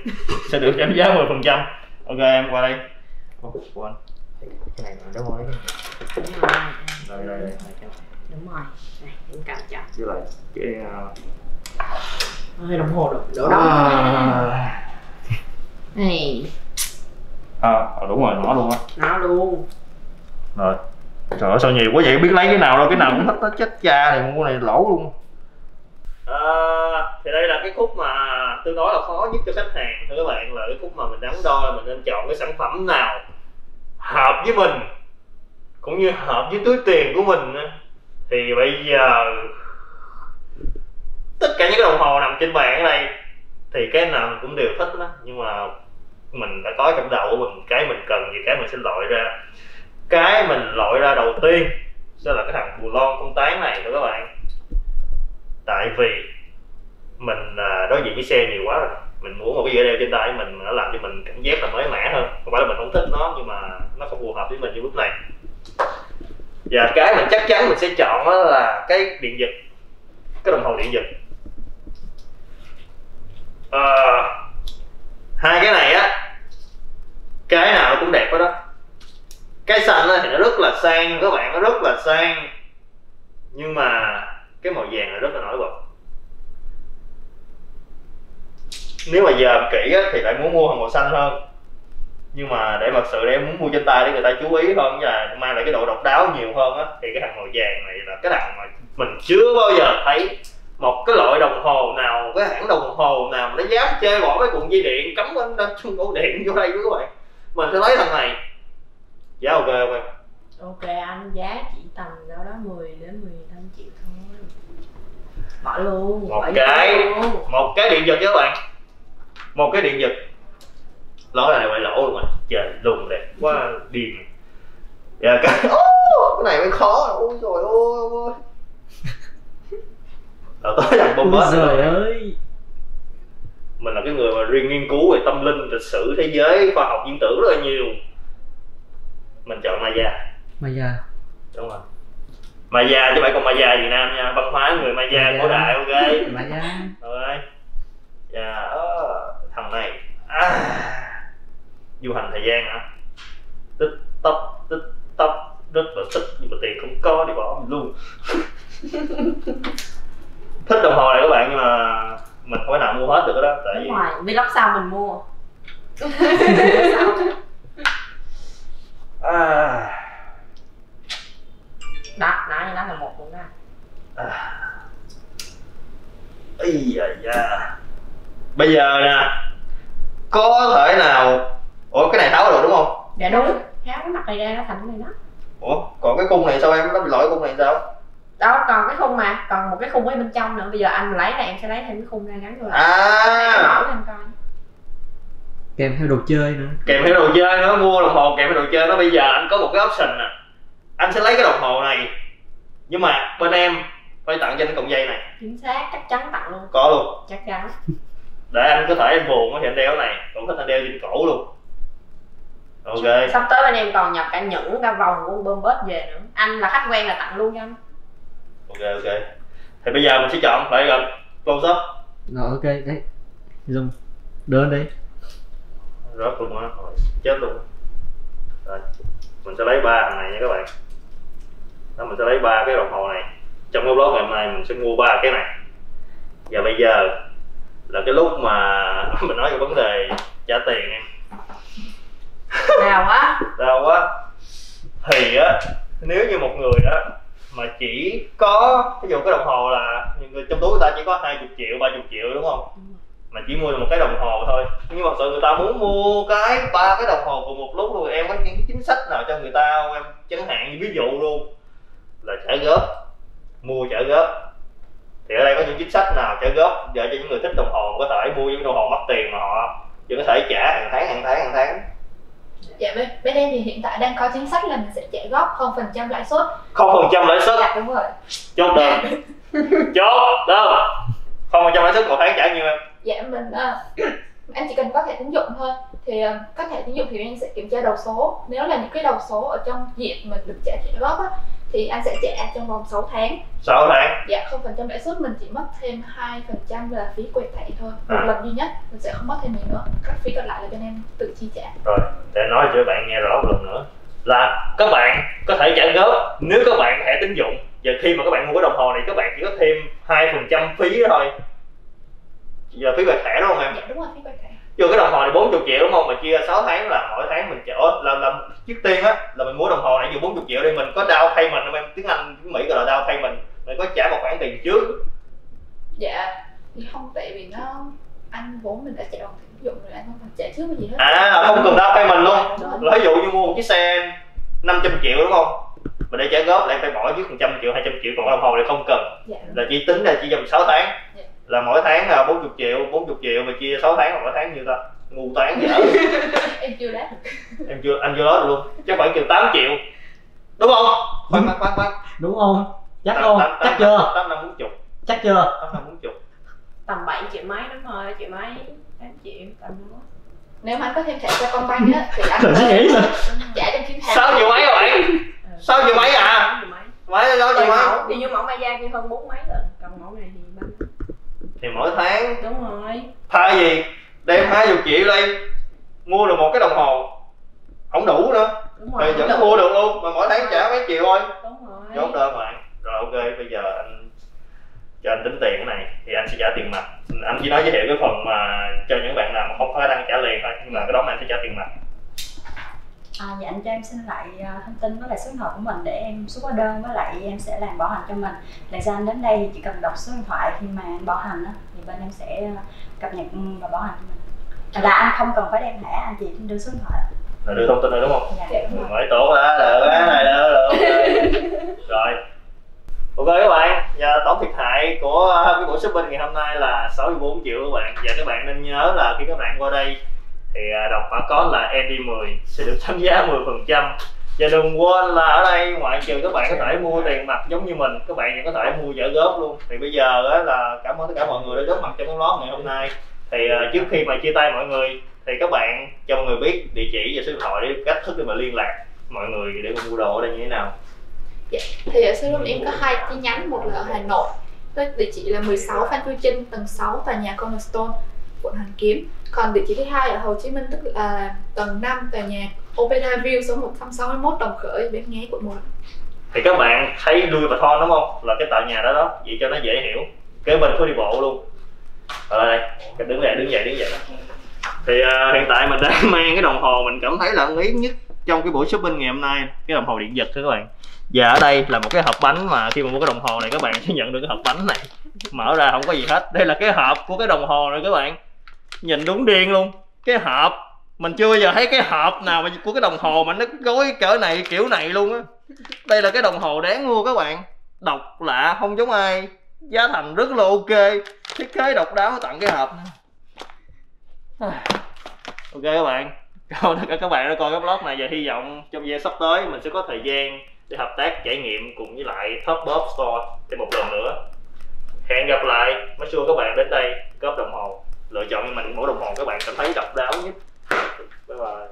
sẽ được giảm giá 10 phần trăm. Ok em qua đây. Ô, quên cái này đúng rồi đúng rồi đây đây. Đây đúng rồi. Này em cầm cho. Với lại cái uh... Đồng hồ được? Đổ À. đó này. À, à, đúng rồi nó luôn á. Nó luôn. Rồi. Trời ơi sao nhiều quá vậy? Biết lấy cái nào đâu cái nào cũng thích nó chết cha này mua này lỗ luôn à, thì đây là cái khúc mà tôi nói là khó nhất cho khách hàng thưa các bạn là cái khúc mà mình đắn đo là mình nên chọn cái sản phẩm nào hợp với mình cũng như hợp với túi tiền của mình thì bây giờ tất cả những cái đồng hồ nằm trên bàn ở đây thì cái nào mình cũng đều thích đó nhưng mà mình đã có trong đầu của mình cái mình cần gì cái mình sẽ loại ra. Cái mình loại ra đầu tiên sẽ là cái thằng bù lon không tán này thưa các bạn tại vì mình à, đối diện với xe nhiều quá rồi. Mình muốn một cái dĩa đeo trên tay mình nó làm cho mình cảm giác là mới mẻ hơn. Không phải là mình không thích nó nhưng mà nó không phù hợp với mình trong lúc này. Và cái mình chắc chắn mình sẽ chọn đó là cái điện giật. Cái đồng hồ điện giật. Ờ, hai cái này á cái nào cũng đẹp hết đó cái xanh thì nó rất là sang các bạn nó rất là sang. Nhưng mà cái màu vàng là rất là nổi bật. Nếu mà giờ kỹ á, thì lại muốn mua hàng màu xanh hơn. Nhưng mà để thật sự để em muốn mua trên tay để người ta chú ý hơn và mang lại cái độ độc đáo nhiều hơn á thì cái thằng màu vàng này là cái thằng mà mình chưa bao giờ thấy một cái loại đồng hồ nào cái hãng đồng hồ nào mà nó dám chơi bỏ cái cuộn dây điện cắm lên trên ổ điện vô đây với các bạn. Mình sẽ lấy thằng này. Giá ok ok ok anh giá chỉ tầm đâu đó 10 đến 15 triệu thôi bỏ luôn Một bỏ cái. luôn. một cái điện giật chứ các bạn. Một cái điện giật. Lỗ này phải lỗ luôn rồi. Trời lùng đẹp quá điềm. Dạ cái Ô, cái này mới khó. Ôi trời ơi. Ôi rồi tới bom Ôi bớt trời ơi. Mình là cái người mà riêng nghiên cứu về tâm linh lịch sử thế giới khoa học viên tử rất là nhiều. Mình chọn Maya. Maya. Đúng rồi Maya chứ phải còn Maya Việt Nam nha văn hóa người Maya Maya. cổ đại ok. Maya. Rồi. Dạ ờ, thằng này. À, du hành thời gian hả? Tích tóc tích tóc rất là thích nhưng mà tiền không có thì bỏ mình luôn. Thích đồng hồ này các bạn nhưng mà mình không thể nào mua hết được cái đó tại vì đúng rồi vlog sau mình mua à, đó đó như đó là một luôn đó à. Ây da da. bây giờ nè có thể nào ủa cái này tháo được đúng không? Dạ đúng. Tháo cái mặt này ra nó thành cái này đó. Ủa còn cái khung này sao em? Nó bị lỗi khung này sao? Đó còn cái khung mà còn một cái khung ở bên trong nữa. Bây giờ anh lấy này em sẽ lấy thêm cái khung ra gắn vô lại. Em à anh coi. Kèm theo đồ chơi nữa. Kèm theo đồ chơi nữa mua đồng hồ kèm theo đồ chơi nó bây giờ anh có một cái option nè. Anh sẽ lấy cái đồng hồ này. Nhưng mà bên em phải tặng cho anh cộng dây này. Chính xác chắc chắn tặng luôn. Có luôn. Chắc chắn. Để anh có thể anh buồn thì anh đeo cái này. Còn thích anh đeo trên cổ luôn. Ok. Sắp tới bên em còn nhập cả nhẫn cả vòng của bơm bớt về nữa. Anh là khách quen là tặng luôn cho anh. Ok ok. Thì bây giờ mình sẽ chọn lại gần close up. Rồi ok đấy dùng đơn đấy rớt luôn á. Chết luôn. Rồi mình sẽ lấy ba thằng này nha các bạn. Đó mình sẽ lấy ba cái đồng hồ này trong cái vlog ngày hôm nay mình sẽ mua ba cái này. Và bây giờ là cái lúc mà mình nói về vấn đề trả tiền em. Nào quá. Đau quá. Thì á nếu như một người đó mà chỉ có ví dụ cái đồng hồ là những người trong túi người ta chỉ có 20 triệu 30 triệu đúng không? Mà chỉ mua được một cái đồng hồ thôi. Nhưng mà sự người ta muốn mua cái ba cái đồng hồ cùng một lúc luôn em có những chính sách nào cho người ta không? Em chẳng hạn như ví dụ luôn là trả góp mua trả góp thì ở đây có những chính sách nào trả góp để cho những người thích đồng hồ có thể mua những đồng hồ mắc tiền mà họ vẫn có thể trả hàng tháng hàng tháng hàng tháng Dạ bên, bên em thì hiện tại đang có chính sách là mình sẽ trả góp 0% lãi suất. không phần trăm lãi suất Dạ đúng rồi. chốt đơn chốt đơn không phần trăm lãi suất một tháng trả nhiêu em Dạ mình ờ, anh chỉ cần có thẻ tín dụng thôi. Thì ờ, có thẻ tín dụng thì anh sẽ kiểm tra đầu số. Nếu là những cái đầu số ở trong diện mình được trả trả góp á thì anh sẽ trả trong vòng 6 tháng. 6 tháng Dạ 0% lãi suất mình chỉ mất thêm 2% là phí quẹt thẻ thôi. Một À. lần duy nhất mình sẽ không mất thêm gì nữa. Các phí còn lại là bên em tự chi trả. rồi để nói cho bạn nghe rõ một lần nữa là các bạn có thể trả góp nếu các bạn thẻ tín dụng và khi mà các bạn mua cái đồng hồ này các bạn chỉ có thêm hai phần trăm phí thôi giờ phí về thẻ đúng không em Dạ đúng rồi phí quẹt thẻ. Dù cái đồng hồ này 40 triệu đúng không? Mà chia ra 6 tháng là mỗi tháng mình trả là là trước tiên á là mình mua đồng hồ này dù 40 triệu đi mình có down payment không em? Tiếng Anh tiếng Mỹ gọi là down payment. Mình có trả một khoản tiền trước. Dạ thì không tại vì nó anh vốn mình đã trả bằng tiền dụng rồi anh không cần trả trước cái gì hết. À không cần down payment luôn. Đúng. ví dụ như mua một chiếc xe 500 triệu đúng không? Mà để trả góp lại phải bỏ trước 100 triệu 200 triệu còn đồng hồ thì không cần. Dạ. Là chỉ tính là chỉ dòng 6 tháng. Dạ. Là mỗi tháng là 40 triệu 40 triệu mà chia 6 tháng là mỗi tháng nhiêu ta? Ngu toán dở em chưa đáp em chưa anh chưa nói được luôn. Chắc khoảng chừng 8 triệu. Đúng không? Khoan khoan khoan khoan. Đúng không? Chắc Tám- không? tám- chắc tám- chưa? tám năm bốn chục. Chắc chưa? Tám năm bốn chục. Tầm 7 triệu mấy đúng rồi triệu mấy? 8 triệu tầm đó. Nếu mà anh có thêm thẻ cho con banh á thì anh suy nghĩ nữa. trả trong 9 tháng sáu triệu mấy các bạn? Ừ. Sáu triệu mấy à? Mấy sáu triệu mấy. Thì như mẫu Maya kia hơn bốn mấy lần. Còn mẫu này thì ba thì mỗi tháng đúng rồi. thay vì đem 20 triệu đây mua được một cái đồng hồ. Không đủ nữa. Đúng thì rồi vẫn đúng, mua được luôn mà mỗi tháng trả mấy triệu thôi. Đúng rồi. Chốt đơn bạn. Rồi ok bây giờ anh cho anh tính tiền cái này thì anh sẽ trả tiền mặt. Anh chỉ nói giới thiệu cái phần mà cho những bạn nào mà không có đăng trả liền thôi nhưng mà cái đó mà anh sẽ trả tiền mặt À, dạ anh cho em xin lại à, thông tin với lại số điện thoại của mình để em xuất hóa đơn với lại em sẽ làm bảo hành cho mình. Lần sau anh đến đây thì chỉ cần đọc số điện thoại khi mà anh bảo hành á, thì bên em sẽ à, cập nhật và bảo hành cho mình. Là anh không cần phải đem thẻ, anh chỉ đưa số điện thoại. là đưa thông tin rồi đúng không Dạ. Mới tốt đó được á này đó được ok rồi ok các bạn và tổng thiệt hại của uh, cái buổi shopping ngày hôm nay là 64 triệu các bạn và các bạn nên nhớ là khi các bạn qua đây thì uh, đọc mã code là ND10 sẽ được giảm giá 10% và đừng quên là ở đây ngoại trừ các bạn có thể mua tiền mặt giống như mình các bạn vẫn có thể mua trả góp luôn. Thì bây giờ á, là cảm ơn tất cả mọi người đã góp mặt trong cái vlog ngày hôm nay. Thì uh, trước khi mà chia tay mọi người thì các bạn cho mọi người biết địa chỉ và số điện thoại để cách thức để mà liên lạc mọi người để mà mua đồ ở đây như thế nào. Dạ, thì ở showroom em có hai chi nhánh một là ở Hà Nội tức địa chỉ là 16 Phan Chu Trinh tầng 6 tòa nhà Cornerstone quận Hoàn Kiếm còn địa chỉ thứ hai ở Hồ Chí Minh tức là tầng 5 tòa nhà Opera View số 161 Đồng Khởi Bến Nghé quận 1 thì các bạn thấy Louis Vuitton đúng không? Là cái tòa nhà đó đó vậy cho nó dễ hiểu. Kế bên phố đi bộ luôn. Ở đây cái đứng dậy đứng dậy đứng dậy. Thì uh, hiện tại mình đang mang cái đồng hồ mình cảm thấy là ưng ý nhất trong cái buổi shopping ngày hôm nay. Cái đồng hồ điện giật thưa các bạn. Và ở đây là một cái hộp bánh mà khi mà mua cái đồng hồ này các bạn sẽ nhận được cái hộp bánh này. Mở ra không có gì hết. Đây là cái hộp của cái đồng hồ này các bạn nhìn đúng điên luôn. Cái hộp, mình chưa bao giờ thấy cái hộp nào mà của cái đồng hồ mà nó gói cỡ này, kiểu này luôn á. Đây là cái đồng hồ đáng mua các bạn. Độc lạ, không giống ai. Giá thành rất là ok. Thiết kế độc đáo tặng cái hộp. Ok các bạn. Cảm ơn tất cả các bạn đã coi cái vlog này và hy vọng trong thời sắp tới mình sẽ có thời gian để hợp tác, trải nghiệm cùng với lại Top Bob Store thêm một lần nữa. Hẹn gặp lại. Mấy xưa các bạn đến đây, góp đồng hồ lựa chọn cho mình mỗi đồng hồ các bạn cảm thấy độc đáo nhất. Bye bye.